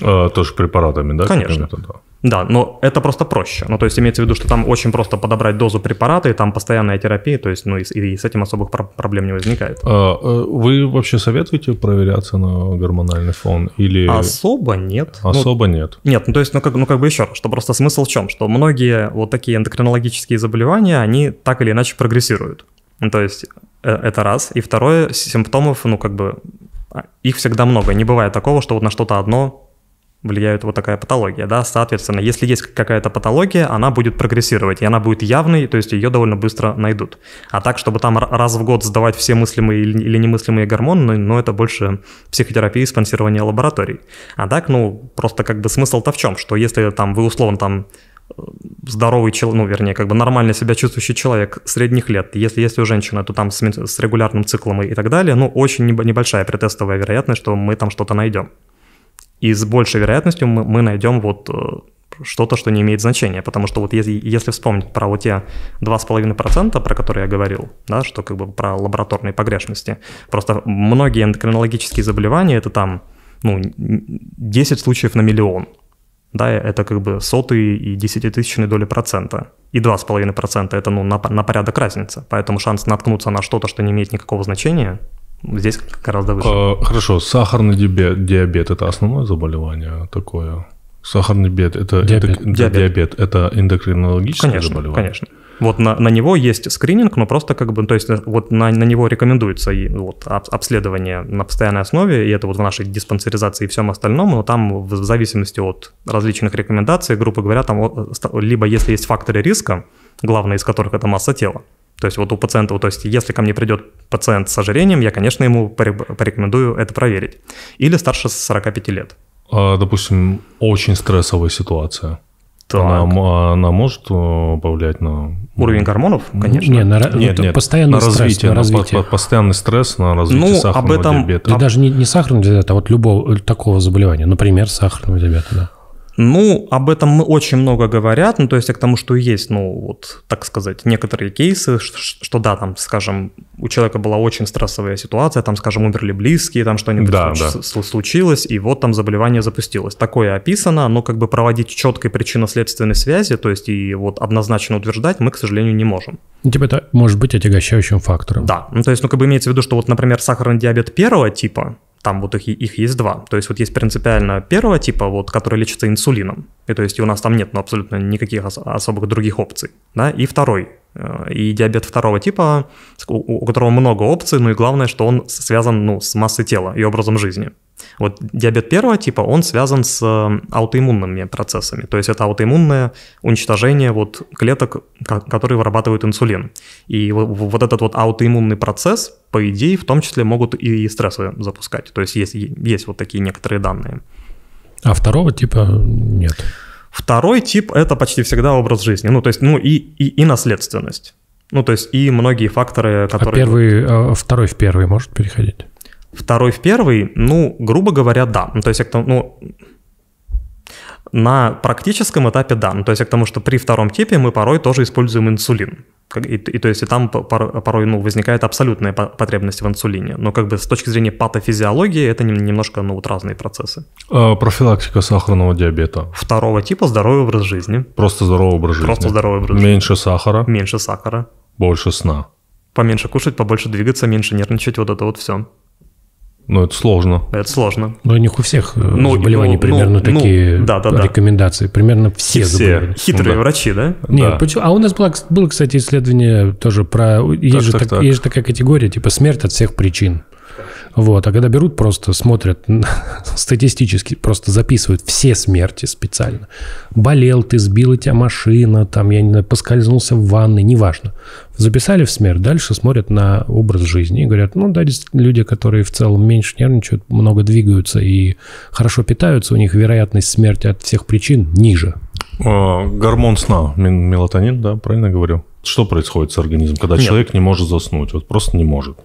А, тоже препаратами, да? Конечно. Да. да, но это просто проще. Ну, то есть имеется в виду, что там очень просто подобрать дозу препарата, и там постоянная терапия, то есть, ну, и, и с этим особых проблем не возникает. А, вы вообще советуете проверяться на гормональный фон? Или... Особо нет. Ну, Особо ну, нет? Нет, ну, то есть, ну как, ну, как бы еще раз, что просто смысл в чем? Что многие вот такие эндокринологические заболевания, они так или иначе прогрессируют. Ну, то есть, это раз. И второе, симптомов, ну, как бы, их всегда много. Не бывает такого, что вот на что-то одно влияет вот такая патология, да, соответственно, если есть какая-то патология, она будет прогрессировать, и она будет явной, то есть ее довольно быстро найдут. А так, чтобы там раз в год сдавать все мыслимые или немыслимые гормоны, ну, это больше психотерапии, спонсирование лабораторий. А так, ну, просто как бы смысл-то в чем, что если там вы условно там здоровый человек, ну, вернее, как бы нормально себя чувствующий человек средних лет, если есть у женщины, то там с, с регулярным циклом и, и так далее, ну, очень небольшая претестовая вероятность, что мы там что-то найдем. И с большей вероятностью мы, мы найдем вот э, что-то, что не имеет значения, потому что вот если, если вспомнить про вот те 2,5%, про которые я говорил, да, что как бы про лабораторные погрешности, просто многие эндокринологические заболевания, это там, ну, 10 случаев на миллион, да, это как бы сотые и десятитысячные доли процента. И 2,5% это ну, на, на порядок разница. Поэтому шанс наткнуться на что-то, что не имеет никакого значения, Здесь гораздо выше. А, хорошо, сахарный диабет, диабет – это основное заболевание такое? Сахарный диабет – это диабет. Эндок, диабет. диабет – это эндокринологическое конечно, заболевание? Конечно, Вот на, на него есть скрининг, но просто как бы, то есть вот на, на него рекомендуется и, вот, обследование на постоянной основе, и это вот в нашей диспансеризации и всем остальном, но там в, зависимости от различных рекомендаций, грубо говоря, там либо если есть факторы риска, главный из которых это масса тела, то есть вот у пациента, то есть если ко мне придет пациент с ожирением, я, конечно, ему порекомендую это проверить. Или старше 45 лет. А, допустим, очень стрессовая ситуация. Так. Она, она может э, повлиять на... Уровень гормонов, конечно. Не, на, нет, нет, постоянный на стресс, развитие, на развитие. На, постоянный стресс на развитие ну, сахарного об этом, диабета. Да даже не, не сахарного диабета, а вот любого такого заболевания, например, сахарного диабета, да. Ну, об этом очень много говорят, ну, то есть к тому, что есть, ну, вот, так сказать, некоторые кейсы, что, что да, там, скажем, у человека была очень стрессовая ситуация, там, скажем, умерли близкие, там что-нибудь да, случ- да. случилось, и вот там заболевание запустилось. Такое описано, но как бы проводить четкой причинно-следственной связи, то есть и вот однозначно утверждать мы, к сожалению, не можем. Ну, типа это может быть отягощающим фактором. Да, ну, то есть, ну, как бы имеется в виду, что вот, например, сахарный диабет первого типа, там вот их, их есть два. То есть вот есть принципиально первого типа, вот, который лечится инсулином. И то есть у нас там нет ну, абсолютно никаких ос- особых других опций. Да? И второй и диабет второго типа, у которого много опций, ну и главное, что он связан ну, с массой тела и образом жизни. Вот диабет первого типа, он связан с э, аутоиммунными процессами. То есть это аутоиммунное уничтожение вот клеток, которые вырабатывают инсулин. И вот этот вот аутоиммунный процесс, по идее, в том числе могут и стрессы запускать. То есть есть, есть вот такие некоторые данные. А второго типа нет. Второй тип – это почти всегда образ жизни. Ну, то есть, ну и, и, и наследственность. Ну, то есть и многие факторы, а которые... А первый, а второй в первый может переходить? Второй в первый, ну, грубо говоря, да. Ну, то есть, ну, на практическом этапе да. Ну, то есть к тому, что при втором типе мы порой тоже используем инсулин. И, и то есть и там порой ну, возникает абсолютная потребность в инсулине. Но как бы с точки зрения патофизиологии это немножко ну, вот разные процессы. А профилактика сахарного диабета? Второго типа здоровый образ жизни. Просто здоровый образ жизни? Просто здоровый образ жизни. Меньше сахара? Меньше сахара. Больше сна? Поменьше кушать, побольше двигаться, меньше нервничать, вот это вот все. Ну, это сложно. Это сложно. Но у них у всех э, ну, заболеваний ну, примерно ну, такие ну, да, да, рекомендации. Да. Примерно все, все. заболевания. Хитрые да. врачи, да? Нет, да. почему? А у нас было, было, кстати, исследование тоже про... Есть, так, же, так, так. есть же такая категория, типа смерть от всех причин. Вот, а когда берут, просто смотрят статистически, просто записывают все смерти специально. Болел ты, сбила тебя машина, там, я не знаю, поскользнулся в ванной, неважно. Записали в смерть, дальше смотрят на образ жизни и говорят, ну да, люди, которые в целом меньше нервничают, много двигаются и хорошо питаются, у них вероятность смерти от всех причин ниже. А, гормон сна, мелатонин, да, правильно говорю? Что происходит с организмом, когда Нет. человек не может заснуть? Вот просто не может.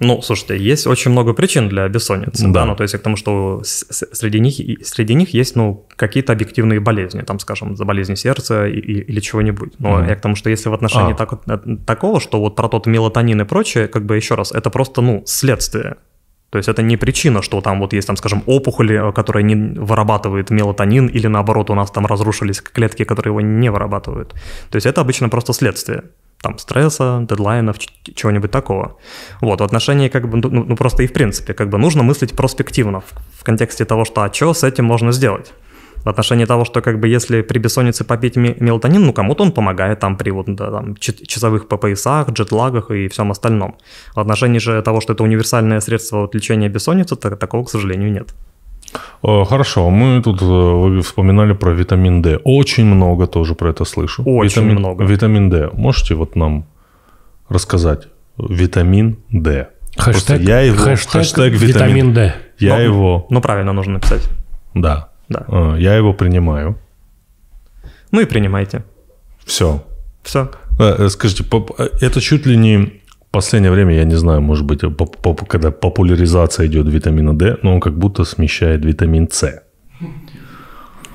Ну, слушайте, есть очень много причин для бессонницы, да, да ну, то есть к тому, что среди них, среди них есть, ну, какие-то объективные болезни, там, скажем, за болезни сердца и, или чего-нибудь. Но mm. я к тому, что если в отношении а. так, э, такого, что вот про тот мелатонин и прочее, как бы еще раз, это просто, ну, следствие. То есть это не причина, что там вот есть, там, скажем, опухоль, э, которая не вырабатывает мелатонин, или наоборот у нас там разрушились клетки, которые его не вырабатывают. То есть это обычно просто следствие там стресса, дедлайнов, чего-нибудь такого. Вот, в отношении как бы, ну, ну просто и в принципе, как бы нужно мыслить проспективно в, в контексте того, что, а что с этим можно сделать? В отношении того, что как бы если при бессоннице попить мелатонин, ну кому-то он помогает там при вот да, там, часовых поясах, джетлагах и всем остальном. В отношении же того, что это универсальное средство от лечения бессонницы, так, такого, к сожалению, нет. Э, хорошо, мы тут э, вы вспоминали про витамин D. Очень много тоже про это слышу. Очень витамин, много. Витамин D. Можете вот нам рассказать? Витамин D. Хэштег, я его, хэштег, хэштег витамин, витамин D. Я ну, его... Ну, правильно нужно написать. Да. Да. Э, я его принимаю. Ну и принимайте. Все. Все. Скажите, это чуть ли не последнее время, я не знаю, может быть, когда популяризация идет витамина D, но он как будто смещает витамин С.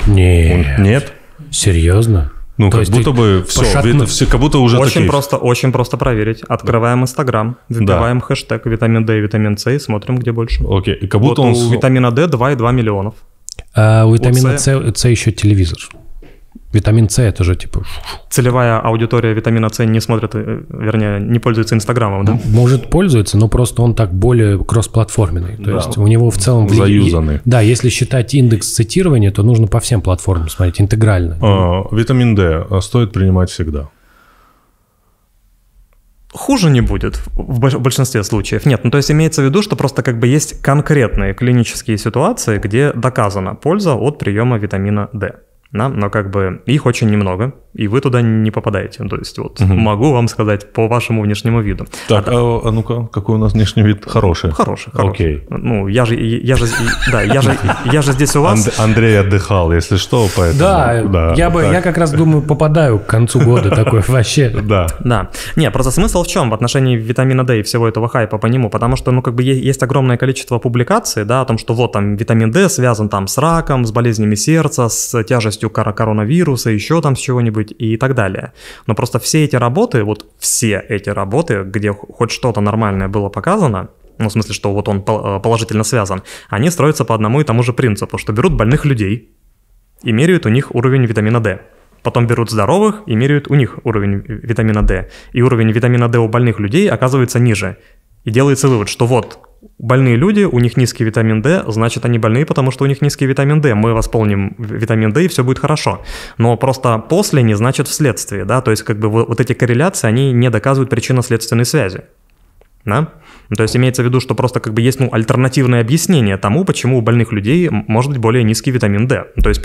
Нет. Нет? Серьезно? Ну, То как будто бы все, пошатну... все, как будто уже Очень такие... просто, очень просто проверить. Открываем Инстаграм, вбиваем да. хэштег витамин D и витамин С и смотрим, где больше. Окей, и как будто вот он... у витамина D 2,2 миллионов. А у витамина С, С еще телевизор. Витамин С это же типа... Целевая аудитория витамина С не смотрит, э, вернее, не пользуется Инстаграмом, да? Может, пользуется, но просто он так более кроссплатформенный. То да. есть у него в целом... Заюзанный. Да, если считать индекс цитирования, то нужно по всем платформам смотреть интегрально. А, витамин D стоит принимать всегда хуже не будет в большинстве случаев. Нет, ну то есть имеется в виду, что просто как бы есть конкретные клинические ситуации, где доказана польза от приема витамина D да, но как бы их очень немного, и вы туда не попадаете. То есть вот угу. могу вам сказать по вашему внешнему виду. Так, а, а, а ну-ка, какой у нас внешний вид? Хороший. Хороший, хороший. Окей. Ну, я же, я же, да, я же, я же здесь у вас. Андрей отдыхал, если что, поэтому. Да, да я бы, я как раз думаю, попадаю к концу года такой вообще. Да. Да. Не, просто смысл в чем в отношении витамина D и всего этого хайпа по нему, потому что, ну, как бы есть огромное количество публикаций, да, о том, что вот там витамин D связан там с раком, с болезнями сердца, с тяжестью коронавируса, еще там с чего-нибудь и так далее. Но просто все эти работы, вот все эти работы, где хоть что-то нормальное было показано, ну, в смысле, что вот он э, положительно связан, они строятся по одному и тому же принципу, что берут больных людей и меряют у них уровень витамина D. Потом берут здоровых и меряют у них уровень витамина D. И уровень витамина D у больных людей оказывается ниже. И делается вывод, что вот больные люди, у них низкий витамин D, значит, они больные, потому что у них низкий витамин D. Мы восполним витамин D, и все будет хорошо. Но просто после не значит вследствие, да, то есть как бы вот, эти корреляции, они не доказывают причинно-следственной связи, да. То есть имеется в виду, что просто как бы есть ну, альтернативное объяснение тому, почему у больных людей может быть более низкий витамин D. То есть,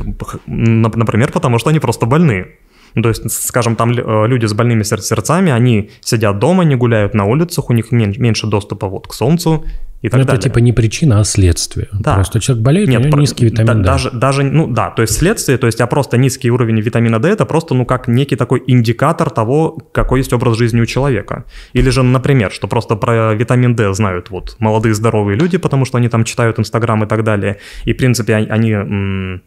например, потому что они просто больные. Ну, то есть, скажем, там э, люди с больными сердцами, они сидят дома, не гуляют на улицах, у них меньше доступа вот к солнцу и так Но далее. это типа не причина, а следствие. Да. Просто человек болеет, Нет, у него про- низкий витамин да, D. Даже, даже, ну да, то есть следствие, то есть, а просто низкий уровень витамина D это просто, ну, как некий такой индикатор того, какой есть образ жизни у человека. Или же, например, что просто про витамин D знают вот молодые здоровые люди, потому что они там читают Инстаграм и так далее. И, в принципе, они, они, м,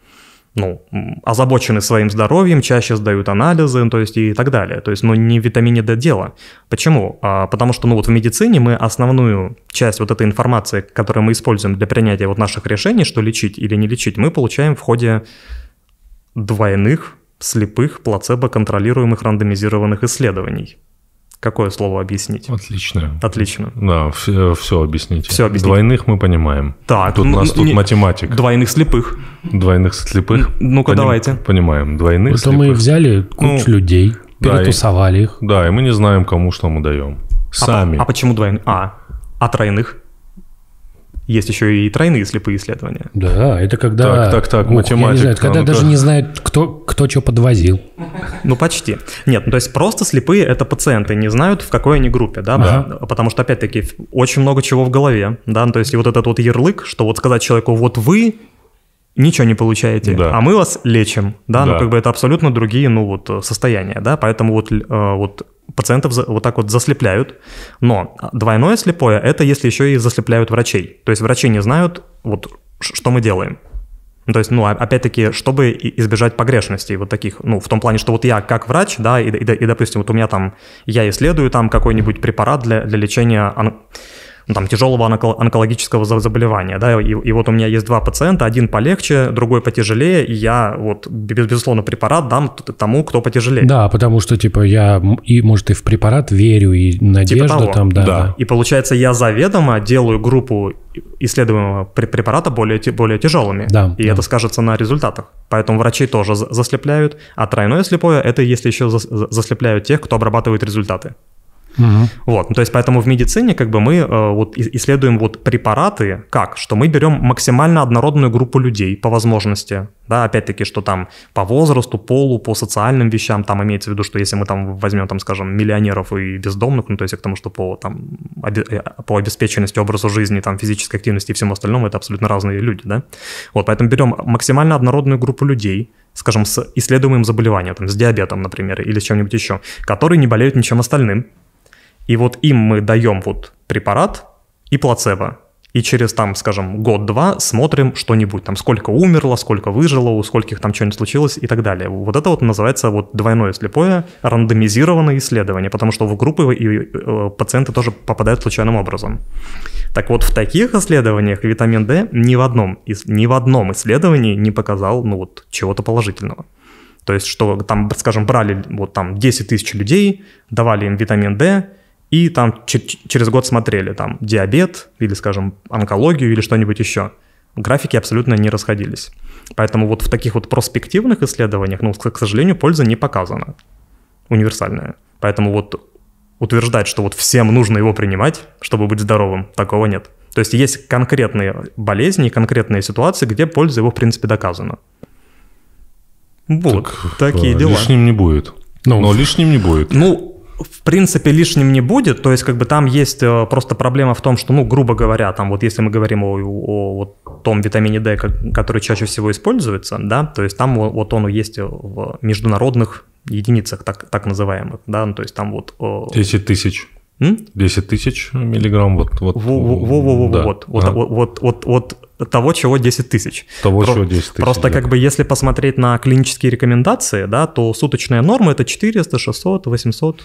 ну, озабочены своим здоровьем, чаще сдают анализы, то есть и так далее. То есть, ну, не в витамине D дело. Почему? А, потому что, ну, вот в медицине мы основную часть вот этой информации, которую мы используем для принятия вот наших решений, что лечить или не лечить, мы получаем в ходе двойных, слепых, плацебо-контролируемых рандомизированных исследований. Какое слово объяснить? Отлично. Отлично. Да, все, все объясните. Всё объясните. Двойных мы понимаем. Так, Тут у ну, нас тут не- математик. Двойных слепых. Двойных слепых. Ну-ка, Поним- давайте. Понимаем. Двойных мы слепых. взяли кучу Ну, людей, да, перетусовали их. Да, и мы не знаем, кому что мы даем. А Сами. А, почему двойных? А, а тройных? Есть еще и тройные слепые исследования. Да, это когда... Так, так, так, Ух, математик, знаю, когда ну-ка. даже не знают, кто, кто что подвозил. Ну, почти. Нет, ну, то есть просто слепые это пациенты, не знают, в какой они группе, да, Ага. потому что, опять-таки, очень много чего в голове, да, ну, то есть и вот этот вот ярлык, что вот сказать человеку, вот вы ничего не получаете, Да. а мы вас лечим, да, ну, Да. как бы это абсолютно другие, ну, вот, э, состояния, да, поэтому вот, э, вот пациентов вот так вот заслепляют, но двойное слепое – это если еще и заслепляют врачей, то есть врачи не знают, вот, что мы делаем, ну, То есть, ну, а- опять-таки, чтобы избежать погрешностей вот таких, ну, в том плане, что вот я как врач, да, и, и, и, допустим, вот у меня там, я исследую там какой-нибудь препарат для, для лечения ну, там, тяжелого онко- онкологического за- заболевания, да, и, и вот у меня есть два пациента, один полегче, другой потяжелее, и я вот, без- безусловно, препарат дам тому, кто потяжелее. Да, потому что, типа, я, и, может, и в препарат верю, и надежда того. там, да. Да. да. И получается, я заведомо делаю группу исследуемого пре- препарата более, более тяжелыми. Да, и да. это скажется на результатах. Поэтому врачей тоже за- заслепляют. А тройное слепое – это если еще зас- за- заслепляют тех, кто обрабатывает результаты. Мгм. Вот, ну, то есть поэтому в медицине как бы мы э, вот исследуем вот препараты как, что мы берем максимально однородную группу людей по возможности, да, опять-таки, что там по возрасту, полу, по социальным вещам, там имеется в виду, что если мы там возьмем, там, скажем, миллионеров и бездомных, ну, то есть к тому, что по, там, обе- э, по обеспеченности образу жизни, там, физической активности и всему остальному, это абсолютно разные люди, да, вот, поэтому берем максимально однородную группу людей, скажем, с исследуемым заболеванием, там, с диабетом, например, или с чем-нибудь еще, которые не болеют ничем остальным, и вот им мы даем вот препарат и плацебо. И через там, скажем, год-два смотрим что-нибудь, там сколько умерло, сколько выжило, у скольких там что-нибудь случилось и так далее. Вот это вот называется вот двойное слепое рандомизированное исследование, потому что в группы и, э, пациенты тоже попадают случайным образом. Так вот, в таких исследованиях витамин D ни в одном, из, ни в одном исследовании не показал ну вот чего-то положительного. То есть, что там, скажем, брали вот там 10 тысяч людей, давали им витамин D, и там че- через год смотрели там диабет или, скажем, онкологию или что-нибудь еще. Графики абсолютно не расходились. Поэтому вот в таких вот проспективных исследованиях, ну, к к сожалению, польза не показана. Универсальная. Поэтому вот утверждать, что вот всем нужно его принимать, чтобы быть здоровым, такого нет. То есть есть конкретные болезни и конкретные ситуации, где польза его, в принципе, доказана. Вот, такие э, дела. Лишним не будет. Ну, Но лишним не будет. Ну, в принципе, лишним не будет. То есть, как бы там есть э, просто проблема в том, что, ну, грубо говоря, там вот если мы говорим о, о вот том витамине D, ко- который чаще всего используется, да, то есть там во- вот он есть в международных единицах, так, так называемых, да, ну, то есть там вот... о, 10 тысяч. м? 10 тысяч миллиграмм. Вот, вот, Во- во- во- во- во- да. вот, вот, вот, вот, вот того, чего 10 тысяч. Того, Про- чего 10 тысяч. Просто да. как бы если посмотреть на клинические рекомендации, да, то суточная норма это 400, 600, 800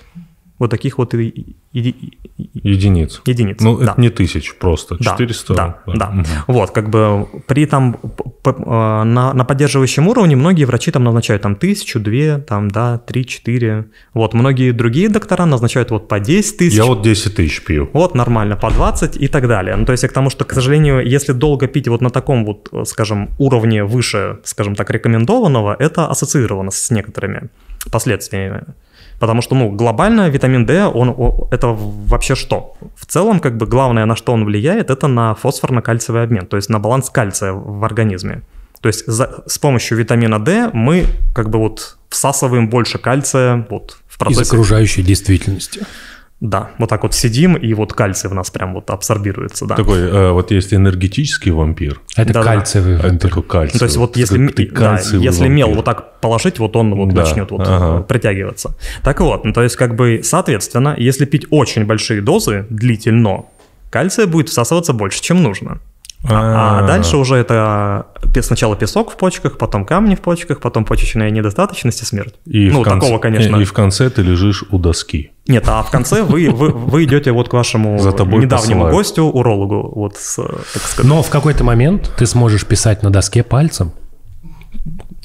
вот таких вот и- и- и- Единиц. единиц. Ну, да. это не тысяч просто, Да, 400. Да, да. Мгм. Вот, как бы при там э, на, на поддерживающем уровне многие врачи там назначают там тысячу, две, там, да, три, четыре. Вот, многие другие доктора назначают вот по 10 тысяч. Я вот 10 тысяч пью. Вот, нормально, по 20 и так далее. Ну, то есть я к тому, что, к сожалению, если долго пить вот на таком вот, э, скажем, уровне выше, скажем так, рекомендованного, это ассоциировано с некоторыми последствиями. Потому что, ну, глобально витамин D, он, это вообще что? В целом, как бы, главное, на что он влияет, это на фосфорно-кальциевый обмен, то есть на баланс кальция в организме. То есть за- с помощью витамина D мы, как бы, вот всасываем больше кальция вот в Из процессе окружающей действительности. Да, вот так вот сидим, и вот кальций в нас прям вот абсорбируется, да. Такой, э, вот есть энергетический вампир, А Это Да-да. кальциевый а это вампир. такой кальций. Ну, то есть вот если, Ты- да, кальциевый если мел вот так положить, вот он вот Да, начнет вот ага. э, притягиваться. Так вот, ну, то есть как бы, соответственно, если пить очень большие дозы длительно, кальция будет всасываться больше, чем нужно. А, а дальше уже это сначала песок в почках, потом камни в почках, потом почечная недостаточность и смерть. И ну, в конце, такого, конечно. И, и в конце ты лежишь у доски. Нет, а в конце вы, вы, вы идете вот к вашему За тобой недавнему посылают. гостю, урологу, вот, с, так сказать. Но в какой-то момент ты сможешь писать на доске пальцем.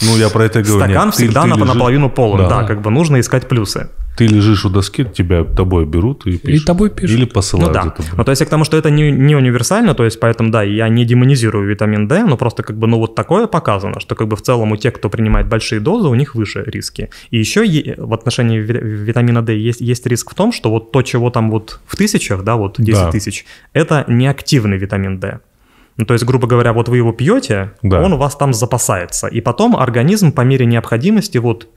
Ну, я про это и говорю. Стакан Нет, ты- всегда ты на, лежишь- наполовину полон, Да. да. как бы нужно искать плюсы. Ты лежишь у доски, тебя тобой берут и пишут. тобой пишут. Или Ну посылают за да. тобой. Ну, то есть я к тому, что это не, не универсально, то есть поэтому, да, я не демонизирую витамин D, но просто как бы, ну, вот такое показано, что как бы в целом у тех, кто принимает большие дозы, у них выше риски. И еще е- в отношении ви- витамина D есть, есть риск в том, что вот то, чего там вот в тысячах, да, вот 10 Да. тысяч, это неактивный витамин D. Ну, то есть, грубо говоря, вот вы его пьете, Да. он у вас там запасается. И потом организм по мере необходимости вот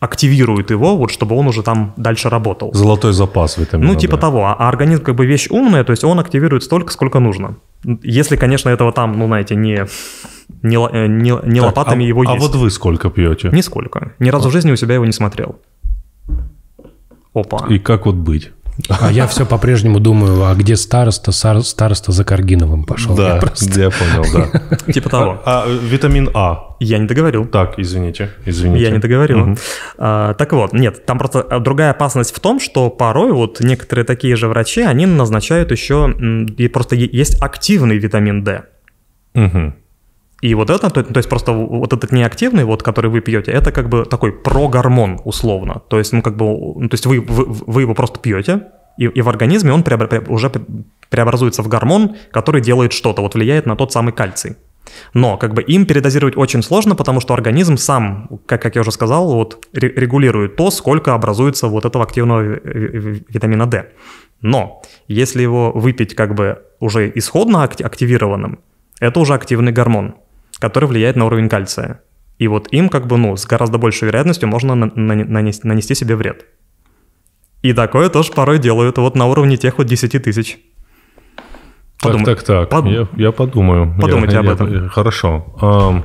активирует его, вот чтобы он уже там дальше работал. Золотой запас витамина Ну, типа D. того. А организм как бы вещь умная, то есть он активирует столько, сколько нужно. Если, конечно, этого там, ну, знаете, не, не, э, не, не Так, лопатами а, его А есть. вот вы сколько пьете? Нисколько. Ни разу в жизни у себя его не смотрел. Опа. И как вот быть? А я все по-прежнему думаю, а где староста? Староста за Каргиновым пошел. Да, Я просто- я понял, да. Типа того. А, э, витамин А. Я не договорил. Так, извините, извините. Я не договорил. А, так вот, нет, там просто а, другая опасность в том, что порой вот некоторые такие же врачи, они назначают еще, и просто есть активный витамин D. И вот это, то, то есть просто вот этот неактивный, вот, который вы пьете, это как бы такой прогормон условно. То есть, ну как бы, ну, то есть вы, вы, вы его просто пьете, и, и в организме он преобра- пре- уже пре- преобразуется в гормон, который делает что-то, вот влияет на тот самый кальций. Но как бы им передозировать очень сложно, потому что организм сам, как, как я уже сказал, вот ре- регулирует то, сколько образуется вот этого активного ви- ви- витамина D. Но если его выпить как бы уже исходно акти- активированным, это уже активный гормон, который влияет на уровень кальция. И вот им как бы, ну, с гораздо большей вероятностью можно на- нане- нанес- нанести себе вред. И такое тоже порой делают вот на уровне тех вот 10 тысяч. Так, Подумай- так, так. под- Я, я подумаю. Подумайте Я- об я- этом. Хорошо. Ам,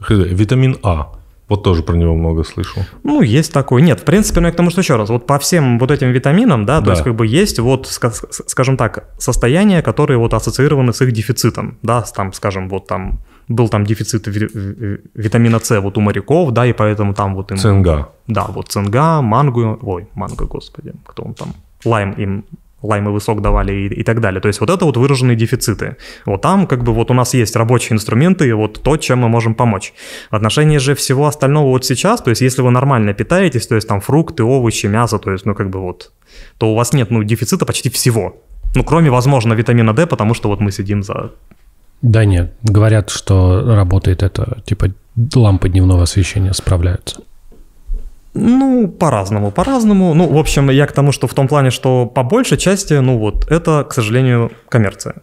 хз, витамин А. Вот тоже про него много слышал. Ну, есть такой. Нет, в принципе, ну, я к тому, что еще раз, вот по всем вот этим витаминам, да, то Да. есть как бы есть вот, скажем так, состояния, которые вот ассоциированы с их дефицитом, да, там, скажем, вот там был там дефицит ви- ви- витамина С вот у моряков, да, и поэтому там вот им... Цинга. Да, вот цинга, мангу, ой, манго, господи, кто он там, лайм им, лаймовый сок давали и, и так далее. То есть вот это вот выраженные дефициты. Вот там как бы вот у нас есть рабочие инструменты, и вот то, чем мы можем помочь. В отношении же всего остального вот сейчас, то есть если вы нормально питаетесь, то есть там фрукты, овощи, мясо, то есть ну как бы вот, то у вас нет ну дефицита почти всего. Ну, кроме, возможно, витамина D, потому что вот мы сидим за... Да нет, говорят, что работает это, типа лампы дневного освещения справляются. Ну, по-разному, по-разному. Ну, в общем, я к тому, что в том плане, что по большей части, ну вот, это, к сожалению, коммерция.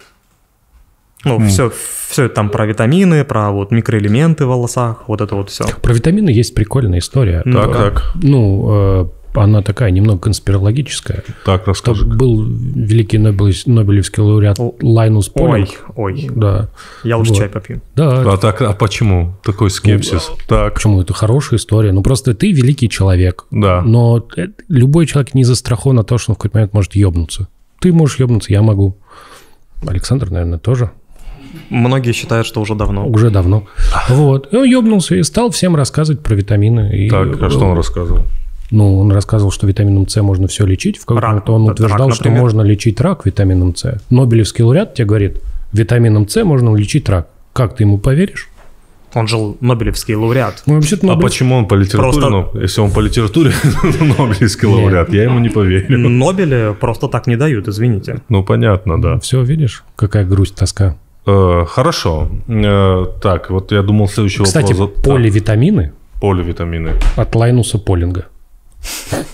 Ну, Мгм. все, все это там про витамины, про вот микроэлементы в волосах, вот это вот все. Про витамины есть прикольная история. Ну, Так, да. так. Ну, э, она такая немного конспирологическая. Так, расскажи. был великий Нобелевский, Нобелевский лауреат Лайнус Полинг. Ой, ой, Да. я лучше Вот. чай попью. Да, А так, а почему такой скепсис? Так, Почему? Это хорошая история. Ну, просто ты великий человек. да. Но э, любой человек не застрахован на то, что он в какой-то момент может ебнуться. Ты можешь ебнуться, я могу. Александр, наверное, тоже. Многие считают, что уже давно. Уже давно. Вот. И он ебнулся и стал всем рассказывать про витамины. И, Так, а что он рассказывал? Ну, он рассказывал, что витамином С можно все лечить. В каком-то он утверждал, рак, что можно лечить рак витамином С. Нобелевский лауреат тебе говорит, витамином С можно лечить рак. Как ты ему поверишь? Он же Нобелевский лауреат. Ну, вообще-то А Нобелев- почему он по литературе? Просто- Ну, если он по литературе Нобелевский лауреат, я ему не поверю. Нобеля просто так не дают, извините. Ну, понятно, да. Все, видишь, какая грусть, тоска. Э, Хорошо. Э, Так, вот я думал следующий Кстати, вопрос. Да, поливитамины Поливитамины. от Лайнуса Полинга.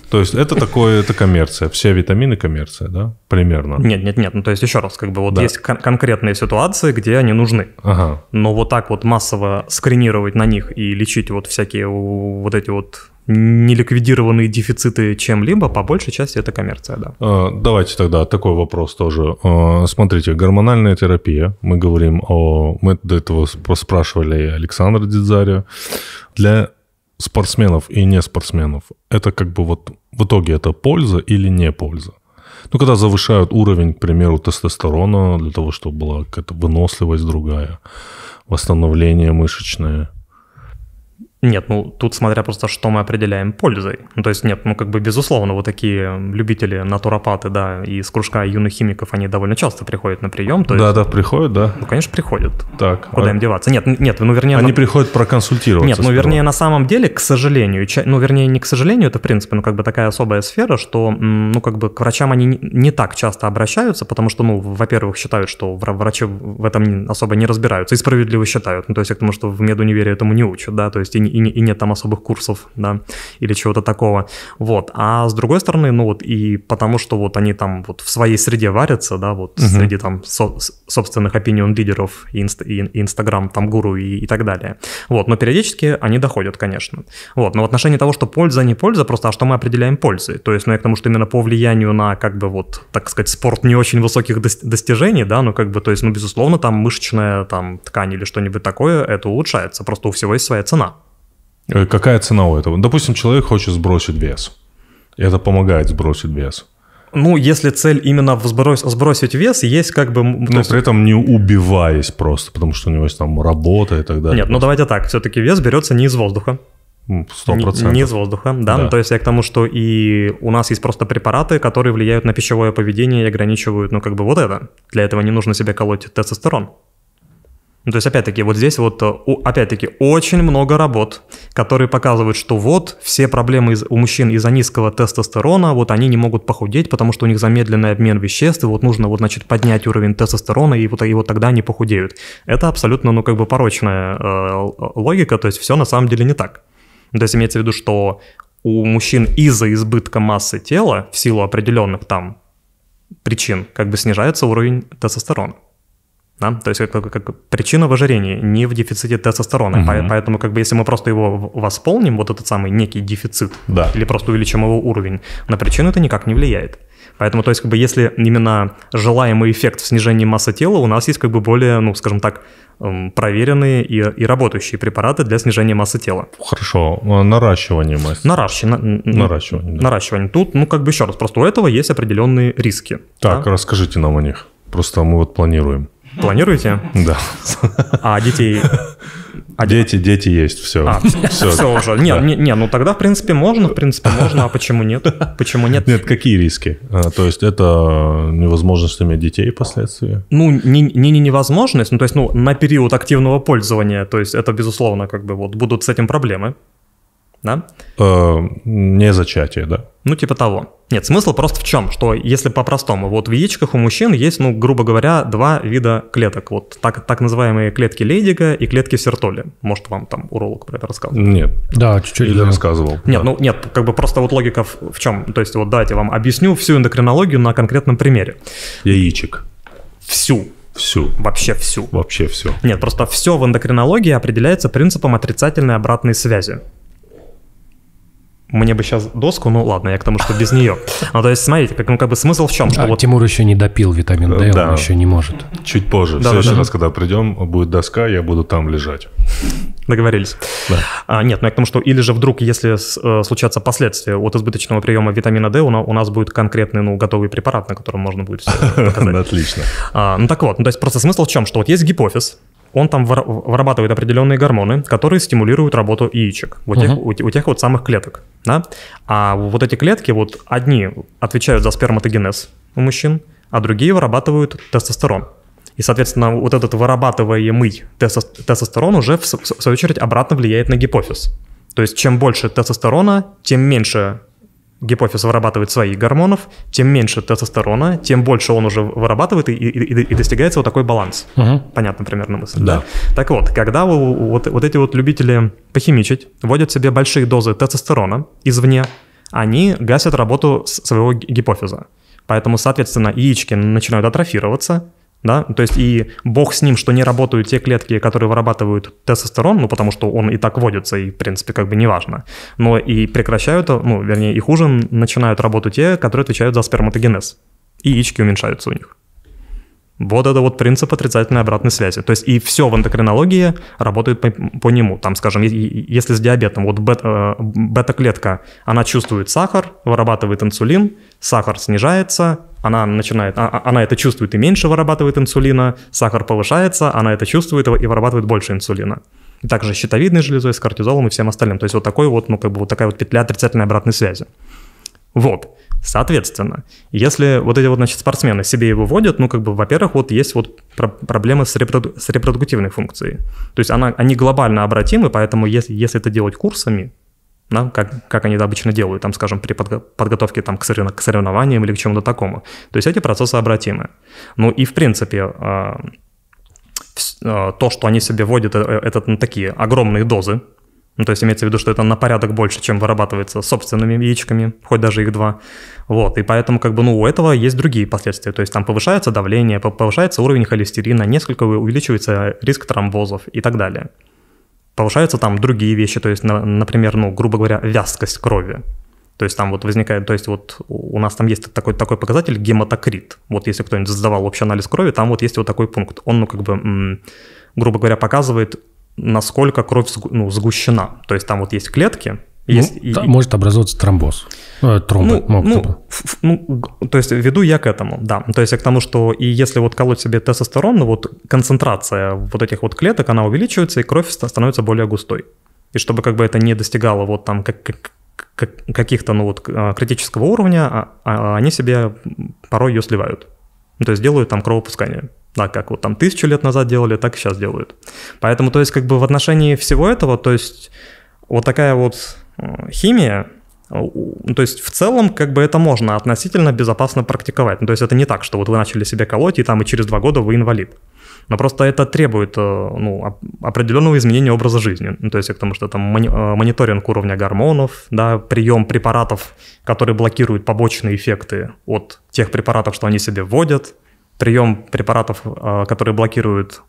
То есть это такое, это коммерция. Все витамины коммерция, да? Примерно. Нет, нет, нет. Ну, то есть, еще раз, как бы вот Да. есть кон- конкретные ситуации, где они нужны. Ага. Но вот так вот массово скринировать на них и лечить вот всякие вот эти вот неликвидированные дефициты чем-либо, по большей части это коммерция, да. Э, Давайте тогда такой вопрос тоже. Э, Смотрите, гормональная терапия. Мы говорим о... Мы до этого сп- спрашивали Александра Дидзаря. Для спортсменов и не спортсменов это как бы вот в итоге это польза или не польза? Ну, когда завышают уровень, к примеру, тестостерона для того, чтобы была какая-то выносливость другая, восстановление мышечное. Нет, ну тут смотря просто, что мы определяем пользой. Ну то есть нет, ну как бы безусловно, вот такие любители натуропаты, да, и из кружка юных химиков, они довольно часто приходят на прием. То да, есть, да, приходят, да. ну конечно, приходят. Так. Куда а им деваться? Нет, нет, ну вернее... Они на- приходят проконсультироваться. Нет, ну сперва. вернее, на самом деле, к сожалению, ча- ну вернее, не к сожалению, это в принципе, ну как бы такая особая сфера, что, ну как бы к врачам они не, так часто обращаются, потому что, ну, во-первых, считают, что вра- врачи в этом особо не разбираются и справедливо считают. Ну то есть я к тому, что в медунивере этому не учат, да, то есть и, не- и, не- и нет там особых курсов, да, или чего-то такого. Вот. А с другой стороны, ну вот и потому, что вот они там вот в своей среде варятся, да, вот среди там со- собственных опинион лидеров и, инст- и инстаграм там гуру и, и так далее. Вот, но периодически они доходят, конечно. Вот, но в отношении того, что польза, не польза, просто а что мы определяем пользой. То есть, ну, я к тому, что именно по влиянию на, как бы, вот, так сказать, спорт не очень высоких дос- достижений, да, ну, как бы, то есть, ну, безусловно, там мышечная там ткань или что-нибудь такое, это улучшается, просто у всего есть своя цена. Э, Какая цена у этого? Допустим, человек хочет сбросить вес. Это помогает сбросить вес. Ну, если цель именно взбрось- сбросить вес, есть как бы... Но есть- при этом не убиваясь просто, потому что у него есть там работа и так далее. Нет, ну давайте так, все-таки вес берется не из воздуха. Сто Не, процентов. не из воздуха, да. Да. Ну, то есть я к тому, что и у нас есть просто препараты, которые влияют на пищевое поведение и ограничивают, ну, как бы вот это. Для этого не нужно себе колоть тестостерон. Ну, то есть, опять-таки, вот здесь вот, э, опять-таки, очень много работ, которые показывают, что вот все проблемы у мужчин из-за низкого тестостерона, вот они не могут похудеть, потому что у них замедленный обмен веществ, и вот нужно вот, значит, поднять уровень тестостерона, и вот, и вот тогда они похудеют. Это абсолютно, ну, как бы порочная э, логика, то есть все на самом деле не так. Ну, То есть имеется в виду, что у мужчин из-за избытка массы тела в силу определенных там причин как бы снижается уровень тестостерона. Да? То есть это как причина в ожирении, не в дефиците тестостерона. Мгм. По- Поэтому как бы если мы просто его восполним, вот этот самый некий дефицит, Да. или просто увеличим его уровень, на причину это никак не влияет. Поэтому, то есть, как бы, если именно желаемый эффект в снижении массы тела, у нас есть, как бы, более, ну, скажем так, эм, проверенные и, и работающие препараты для снижения массы тела. Хорошо. А Наращивание массы. Наращивание. н- н- Наращивание, да. Наращивание. Тут, ну, как бы еще раз, просто у этого есть определенные риски. Так, да? расскажите нам о них. Просто мы вот планируем. Планируете? Да. А детей... А Дети, дети есть, все. А, все, уже. Не, не, не, ну тогда, в принципе, можно, в принципе, можно, а почему нет? Почему нет? Нет, какие риски? А, То есть это невозможность иметь детей впоследствии? Ну, не, не, не невозможность, ну, то есть, ну, на период активного пользования, то есть, это, безусловно, как бы, вот, будут с этим проблемы, да? Э, Не зачатие, да? Ну, типа того. Нет, смысл просто в чем? Что если по-простому, вот в яичках у мужчин есть, ну, грубо говоря, два вида клеток. Вот так, так называемые клетки Лейдига и клетки Сертоли. Может, вам там уролог про это рассказывал? Нет. Да, чуть-чуть. Или рассказывал. Нет, Да. ну нет, как бы просто вот логика в, в чем? То есть вот давайте я вам объясню всю эндокринологию на конкретном примере. Яичек. Всю, Всю. вообще всю. Вообще все. Нет, просто все в эндокринологии определяется принципом отрицательной обратной связи. Мне бы сейчас доску, ну ладно, я к тому, что без нее. Ну, то есть, смотрите, как, ну, как бы смысл в чем, что А, вот Тимур еще не допил витамин D, Да. он еще не может. Чуть позже. В Да, следующий да, да. раз, когда придем, будет доска, я буду там лежать. договорились. Да. А, нет, ну я к тому, что или же вдруг, если с- э, случатся последствия от избыточного приема витамина D, у, на- у нас будет конкретный, ну, готовый препарат, на котором можно будет все. Отлично. А, ну так вот, ну, то есть просто смысл в чем, что вот есть гипофиз, он там выр- вырабатывает определенные гормоны, которые стимулируют работу яичек, вот тех, у, у тех вот самых клеток, да? А вот эти клетки, вот одни отвечают за сперматогенез у мужчин, а другие вырабатывают тестостерон. И, соответственно, вот этот вырабатываемый тестос- тестостерон уже, в свою очередь, обратно влияет на гипофиз. То есть, чем больше тестостерона, тем меньше гипофиз вырабатывает своих гормонов, тем меньше тестостерона, тем больше он уже вырабатывает, и, и- и- и достигается вот такой баланс. Мгм. Понятно примерно мысль, Да. Так вот, когда вы- вот, вот эти вот любители похимичить вводят себе большие дозы тестостерона извне, они гасят работу своего ги- гипофиза. Поэтому, соответственно, яички начинают атрофироваться, да, то есть и бог с ним, что не работают те клетки, которые вырабатывают тестостерон, ну, потому что он и так водится, и, в принципе, как бы неважно, но и прекращают, ну, вернее, и хуже начинают работать те, которые отвечают за сперматогенез, и яички уменьшаются у них. Вот это вот принцип отрицательной обратной связи. То есть и все в эндокринологии работает по, по нему. Там, скажем, если с диабетом, вот бет- э, бета-клетка, она чувствует сахар, вырабатывает инсулин, сахар снижается, она начинает, а- а- она это чувствует и меньше вырабатывает инсулина, сахар повышается, она это чувствует и вырабатывает больше инсулина. И также с щитовидной железой, с кортизолом и всем остальным. То есть вот такой вот, ну, как бы вот такая вот петля отрицательной обратной связи. Вот. Соответственно, если вот эти вот, значит, спортсмены себе его вводят, ну, как бы, во-первых, вот есть вот про- проблемы с, репроду- с репродуктивной функцией. То есть она, они глобально обратимы, поэтому если, если это делать курсами, да, как, как они это обычно делают, там, скажем, при подго- подготовке там, к, сорев- к соревнованиям или к чему-то такому, то есть эти процессы обратимы. Ну и, в принципе, а, то, что они себе вводят, э, это ну, такие огромные дозы, ну, то есть имеется в виду, что это на порядок больше, чем вырабатывается собственными яичками, хоть даже их два. Вот, и поэтому как бы, ну, у этого есть другие последствия. То есть там повышается давление, по- повышается уровень холестерина, несколько увеличивается риск тромбозов и так далее. Повышаются там другие вещи, то есть, на- например, ну, грубо говоря, вязкость крови. То есть там вот возникает, то есть вот у нас там есть такой, такой показатель гематокрит. Вот если кто-нибудь сдавал общий анализ крови, там вот есть вот такой пункт. Он, ну, как бы, грубо говоря, показывает, насколько кровь ну, сгущена. То есть там вот есть клетки, Ну, есть... и- там может образоваться тромбоз. Э, тромбы. ну, ну, ф- ну, то есть веду я к этому, да. То есть я к тому, что и если вот колоть себе тестостерон, ну вот концентрация вот этих вот клеток, она увеличивается, и кровь ста- становится более густой. И чтобы как бы это не достигало вот там как, как- как- каких-то, ну вот, а, критического уровня, а- а они себе порой ее сливают. Ну, то есть делают там кровопускание. Да, как вот там тысячу лет назад делали, так и сейчас делают. Поэтому, то есть, как бы в отношении всего этого, то есть, вот такая вот э, химия, э, то есть, в целом, как бы это можно относительно безопасно практиковать. Ну, то есть, это не так, что вот вы начали себе колоть, и там и через два года вы инвалид. Но просто это требует э, ну, оп- определенного изменения образа жизни. Ну, то есть, потому что там мони- мониторинг уровня гормонов, да, прием препаратов, которые блокируют побочные эффекты от тех препаратов, что они себе вводят, прием препаратов, э, которые блокируют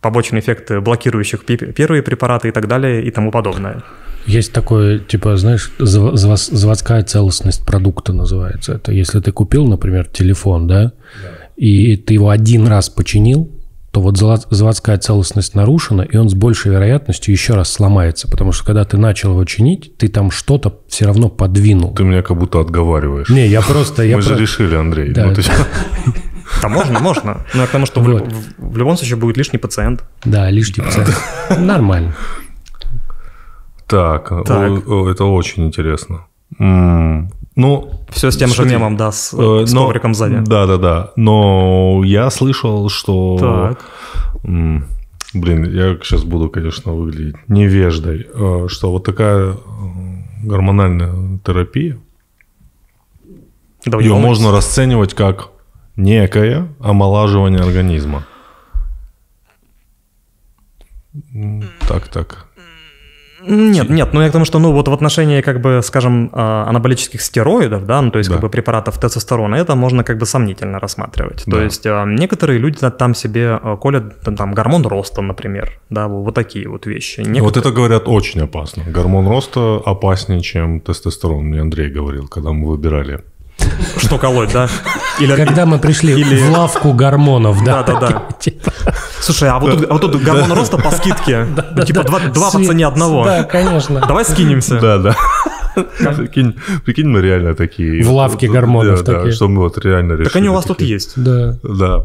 побочные эффекты блокирующих первые препараты и так далее и тому подобное. Есть такое, типа, знаешь, зав- зав- заводская целостность продукта называется. Это если ты купил, например, телефон, да, и ты его один раз починил, то вот заводская целостность нарушена, и он с большей вероятностью еще раз сломается. Потому что когда ты начал его чинить, ты там что-то все равно подвинул. Ты меня как будто отговариваешь. Не, я просто... Я Мы же про- решили, Андрей. Да, Ну, Да можно, можно. Но я к тому, что в- Вот. в, в любом случае будет лишний пациент. Да, лишний пациент. Нормально. Так, Так. о- о, это очень интересно. М, Ну, Все с тем же мемом, да, с, э, с но- ковриком сзади. Да, да, да. Но я слышал, что... Так. М, Блин, я сейчас буду, конечно, выглядеть невеждой, э, что вот такая э, гормональная терапия, Да ее можно расценивать как некое омолаживание организма. Так, так. Нет, нет, ну я к тому, что, ну вот в отношении, как бы, скажем, а, анаболических стероидов, да, ну то есть Да. как бы препаратов тестостерона, это можно как бы сомнительно рассматривать. То Да. есть а, некоторые люди та- там себе а, колят там, гормон роста, например, да, вот вот такие вот вещи. Вот Некоторые- это, говорят, очень опасно. Гормон роста опаснее, чем тестостерон. Мне Андрей говорил, когда мы выбирали. Что колоть, да? Или... Когда мы пришли Или- в лавку гормонов, да. Да-да-да. Слушай, а вот тут, а вот тут гормон роста по скидке, ну, типа два, два по цене одного. Да, конечно. Давай скинемся. Да, да. Прикинь, прикинь, мы реально такие. В лавке гормонов Да, да, такие. что мы вот реально решили. Так они у вас тут есть. Да. Да.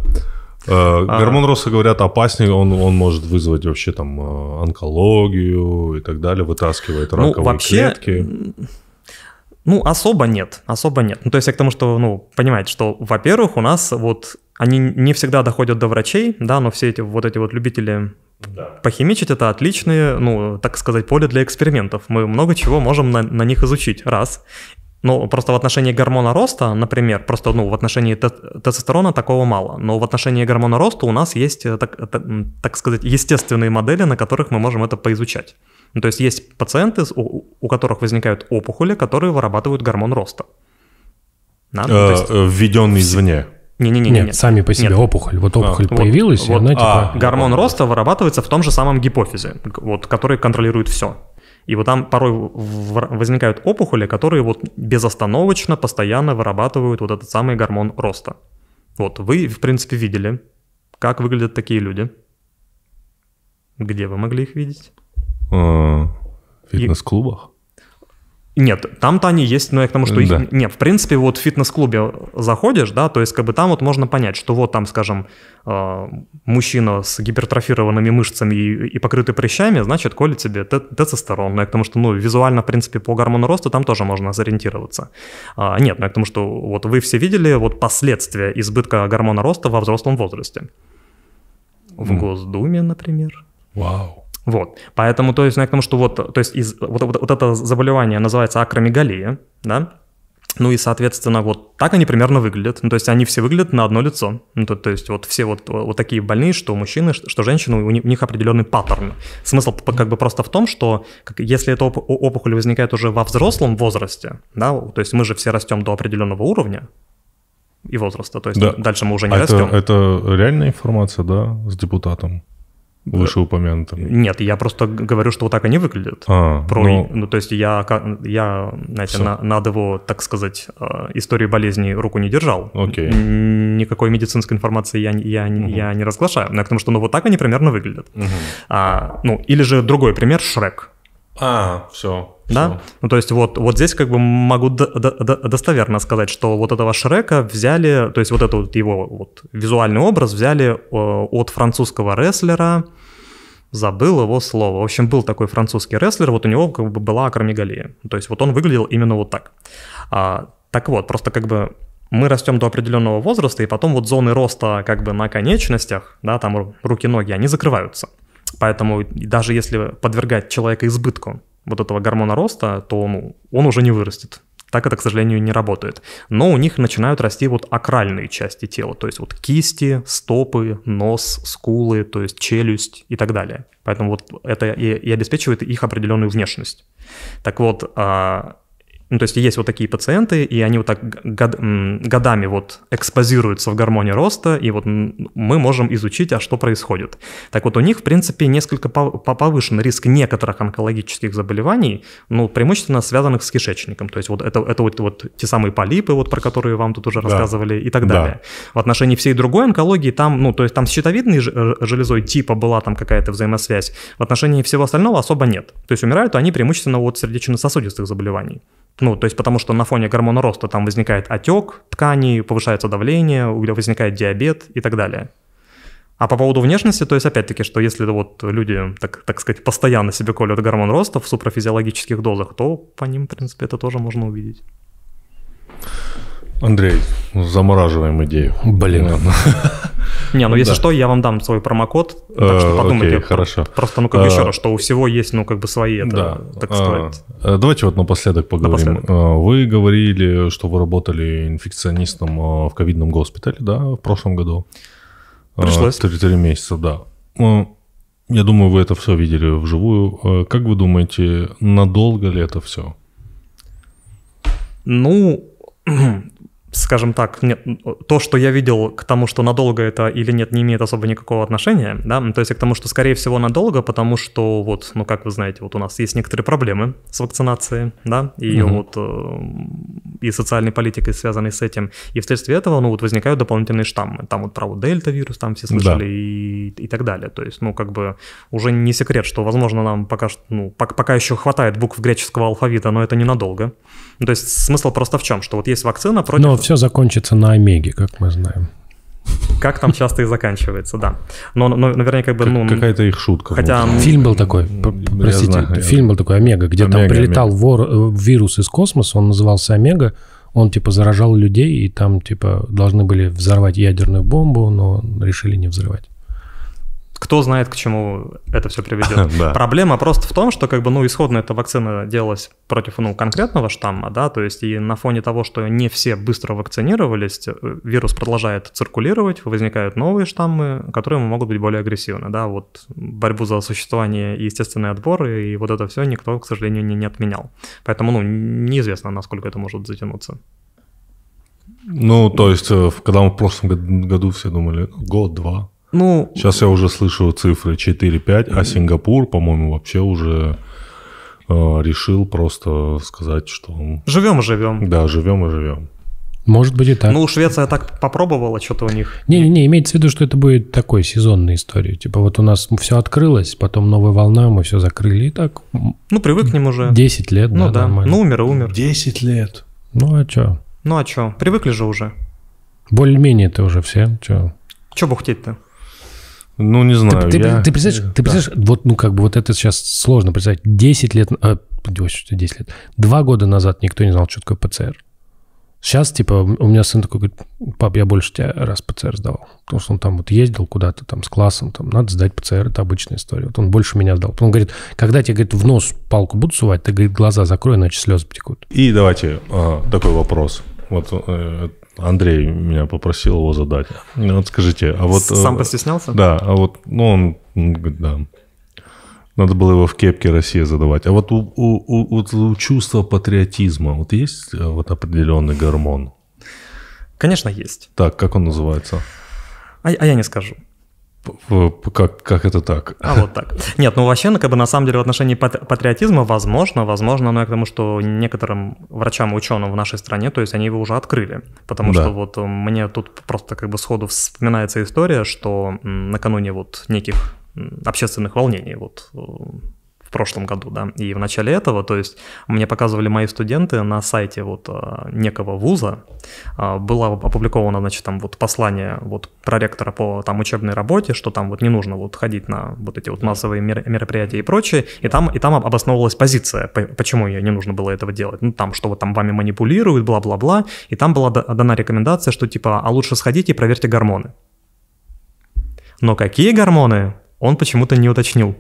Э, гормон роста, говорят, опаснее, он, он может вызвать вообще там э, онкологию и так далее, вытаскивает раковые ну, вообще, клетки. Ну, особо нет, особо нет. Ну, то есть я к тому, что, ну, понимаете, что, во-первых, у нас вот они не всегда доходят до врачей, да, но все эти вот эти вот любители да. похимичить это отличные, ну, так сказать, поле для экспериментов. Мы много чего можем на, на них изучить, раз. Ну, просто в отношении гормона роста, например, просто ну, в отношении тестостерона такого мало. Но в отношении гормона роста у нас есть, э, так, так, так сказать, естественные модели, на которых мы можем это поизучать. Ну, то есть есть пациенты, у, у которых возникают опухоли, которые вырабатывают гормон роста. Да? Ну, есть... Э, введенный извне. Не-не-не. Нет, нет, сами по себе нет. опухоль. Вот опухоль а, появилась, вот, и вот, она типа... А, гормон роста вырабатывается в том же самом гипофизе, вот, который контролирует все. И вот там порой возникают опухоли, которые вот безостановочно, постоянно вырабатывают вот этот самый гормон роста. Вот, вы, в принципе, видели, как выглядят такие люди. Где вы могли их видеть? А, фитнес-клубах? Нет, там-то они есть, но я к тому, что да. их... Нет, в принципе, вот в фитнес-клубе заходишь, да, то есть как бы там вот можно понять, что вот там, скажем, э, мужчина с гипертрофированными мышцами и, и покрытый прыщами, значит, колет тебе тестостерон. Но я к тому, что, ну, визуально, в принципе, по гормону роста там тоже можно сориентироваться. А, нет, но я к тому, что вот вы все видели вот последствия избытка гормона роста во взрослом возрасте. В mm. Госдуме, например. Вау. Вот, поэтому, то есть, ну, к тому, что вот, то есть, из, вот, вот, вот это заболевание называется акромегалия, да, ну и, соответственно, вот так они примерно выглядят. Ну, то есть они все выглядят на одно лицо. Ну, то, то есть вот все вот, вот такие больные, что мужчины, что женщины, у них, у них определенный паттерн. Смысл как бы просто в том, что как, если эта оп- опухоль возникает уже во взрослом возрасте, да, то есть мы же все растем до определенного уровня, и возраста, то есть да. дальше мы уже не а растем. Это, это реальная информация, да, с депутатом? Вышеупомянутым. Нет, я просто говорю, что вот так они выглядят. А, Про, ну, ну, то есть я, я знаете, на, над его, так сказать, э, историей болезни руку не держал. Окей. Никакой медицинской информации я, я, угу. я не разглашаю. Но потому что ну вот так они примерно выглядят. Угу. А, ну, или же другой пример, Шрек. А, все. Да? Все. Ну, то есть вот, вот здесь как бы могу до, до, до, достоверно сказать, что вот этого Шрека взяли, то есть вот этот вот его вот визуальный образ взяли э, от французского рестлера, забыл его слово. В общем, был такой французский рестлер, вот у него как бы была акромегалия. То есть вот он выглядел именно вот так. А, так вот, просто как бы мы растем до определенного возраста, и потом вот зоны роста как бы на конечностях, да, там руки-ноги, они закрываются. Поэтому даже если подвергать человека избытку вот этого гормона роста, то ну, он уже не вырастет. Так это, к сожалению, не работает. Но у них начинают расти вот акральные части тела, то есть вот кисти, стопы, нос, скулы, то есть челюсть и так далее. Поэтому вот это и, и обеспечивает их определенную внешность. Так вот, а, ну, то есть есть вот такие пациенты, и они вот так год, годами вот экспозируются в гормоне роста, и вот мы можем изучить, а что происходит. Так вот, у них, в принципе, несколько повышен риск некоторых онкологических заболеваний, ну, преимущественно связанных с кишечником. То есть вот это, это вот, вот те самые полипы, вот про которые вам тут уже да. рассказывали, и так далее. Да. В отношении всей другой онкологии там, ну, то есть там с щитовидной железой типа была там какая-то взаимосвязь, в отношении всего остального особо нет. То есть умирают они преимущественно от сердечно-сосудистых заболеваний. Ну, то есть потому что на фоне гормона роста там возникает отек тканей, повышается давление, возникает диабет и так далее. А по поводу внешности, то есть опять-таки, что если вот люди, так, так сказать, постоянно себе колют гормон роста в супрофизиологических дозах, то по ним, в принципе, это тоже можно увидеть. Андрей, замораживаем идею. Блин. Не, ну если что, я вам дам свой промокод, так что э, подумайте. хорошо. Просто, ну, как бы еще раз, что у всего есть, ну, как бы свои, это, так сказать. Э, давайте вот напоследок поговорим. Э, вы говорили, что вы работали инфекционистом в ковидном госпитале, да, в прошлом году? Пришлось. Три месяца, да. Я думаю, вы это все видели вживую. Как вы думаете, надолго ли это все? Ну, скажем так, нет, то, что я видел к тому, что надолго это или нет, не имеет особо никакого отношения, да, то есть к тому, что скорее всего надолго, потому что вот, ну как вы знаете, вот у нас есть некоторые проблемы с вакцинацией, да, и угу. вот э, и социальной политикой, связанной с этим, и вследствие этого, ну вот возникают дополнительные штаммы, там вот про вот дельта-вирус, там все слышали да. и, и так далее, то есть, ну как бы уже не секрет, что, возможно, нам пока, ну, пока, пока еще хватает букв греческого алфавита, но это ненадолго, то есть смысл просто в чем, что вот есть вакцина против... Но все закончится на омеге, как мы знаем. как там часто и заканчивается, да. Но, но наверное, как бы, ну... Какая-то их шутка. Хотя... Фильм был такой, простите, знаю, фильм был такой «Омега», где Омега, там прилетал Вор, э, вирус из космоса, он назывался «Омега», он, типа, заражал людей, и там, типа, должны были взорвать ядерную бомбу, но решили не взрывать кто знает, к чему это все приведет. да. Проблема просто в том, что как бы, ну, исходно эта вакцина делалась против, ну, конкретного штамма, да, то есть и на фоне того, что не все быстро вакцинировались, э, вирус продолжает циркулировать, возникают новые штаммы, которые могут быть более агрессивны, да, вот борьбу за существование и естественный отбор, и вот это все никто, к сожалению, не, не отменял. Поэтому, ну, неизвестно, насколько это может затянуться. Ну, то есть, э, когда мы в прошлом году все думали, год-два, ну, Сейчас я уже слышу цифры 4-5, а Сингапур, по-моему, вообще уже э, решил просто сказать, что... Живем и живем. Да, живем и живем. Может быть и так. Ну, Швеция так попробовала, что-то у них... Не-не, имеется в виду, что это будет такой сезонной историей. Типа вот у нас все открылось, потом новая волна, мы все закрыли, и так... Ну, привыкнем уже. 10 лет, ну, да, да. нормально. Ну, умер и умер. 10 лет. Ну, а что? Ну, а что? Привыкли же уже. Более-менее это уже все. Что Че бухтеть-то? Ну, не знаю. Ты, я... ты, ты представляешь, ты представляешь да. вот, ну, как бы вот это сейчас сложно представить. 10 лет, а, 10 лет, два года назад никто не знал, что такое ПЦР. Сейчас, типа, у меня сын такой говорит, пап, я больше тебя раз ПЦР сдавал. Потому что он там вот ездил куда-то там с классом, там, надо сдать ПЦР, это обычная история. Вот он больше меня сдал. Он говорит, когда тебе, говорит, в нос палку будут сувать, ты, говорит, глаза закрой, иначе слезы потекут. И давайте а, такой вопрос. Вот э, Андрей меня попросил его задать. Ну, вот скажите, а вот... Сам э, постеснялся? Да, а вот, ну, он, да. Надо было его в кепке России задавать. А вот у, у, у, у чувства патриотизма вот есть э, вот определенный гормон? Конечно, есть. Так, как он называется? А, а я не скажу. Как, как это так? А вот так. Нет, ну вообще, ну, как бы на самом деле в отношении патриотизма возможно, возможно, но я к тому, что некоторым врачам и ученым в нашей стране, то есть они его уже открыли. Потому да. что вот мне тут просто как бы сходу вспоминается история, что накануне вот неких общественных волнений, вот прошлом году, да, и в начале этого, то есть мне показывали мои студенты на сайте вот а, некого вуза, а, было опубликовано, значит, там вот послание вот проректора по там учебной работе, что там вот не нужно вот ходить на вот эти вот массовые мероприятия и прочее, и там, и там обосновывалась позиция, почему ей не нужно было этого делать, ну там, что вот там вами манипулируют, бла-бла-бла, и там была дана рекомендация, что типа, а лучше сходите и проверьте гормоны. Но какие гормоны, он почему-то не уточнил.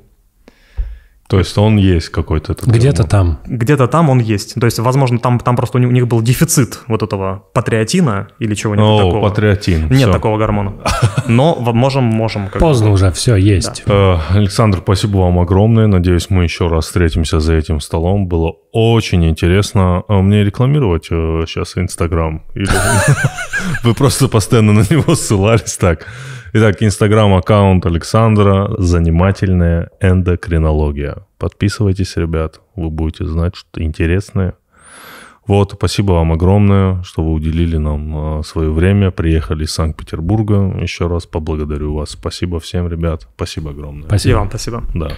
То есть он есть какой-то этот Где-то там. Где-то там он есть. То есть, возможно, там, там просто у них был дефицит вот этого патриотина или чего-нибудь О, такого. патриотин. Нет все. такого гормона. Но можем, можем. Поздно уже, все, есть. Да. Э, Александр, спасибо вам огромное. Надеюсь, мы еще раз встретимся за этим столом. Было очень интересно. А мне рекламировать сейчас э, Инстаграм? Или вы просто постоянно на него ссылались так? Итак, инстаграм-аккаунт Александра «Занимательная эндокринология». Подписывайтесь, ребят, вы будете знать что-то интересное. Вот, спасибо вам огромное, что вы уделили нам э, свое время, приехали из Санкт-Петербурга. Еще раз поблагодарю вас. Спасибо всем, ребят. Спасибо огромное. Спасибо вам, спасибо. Да.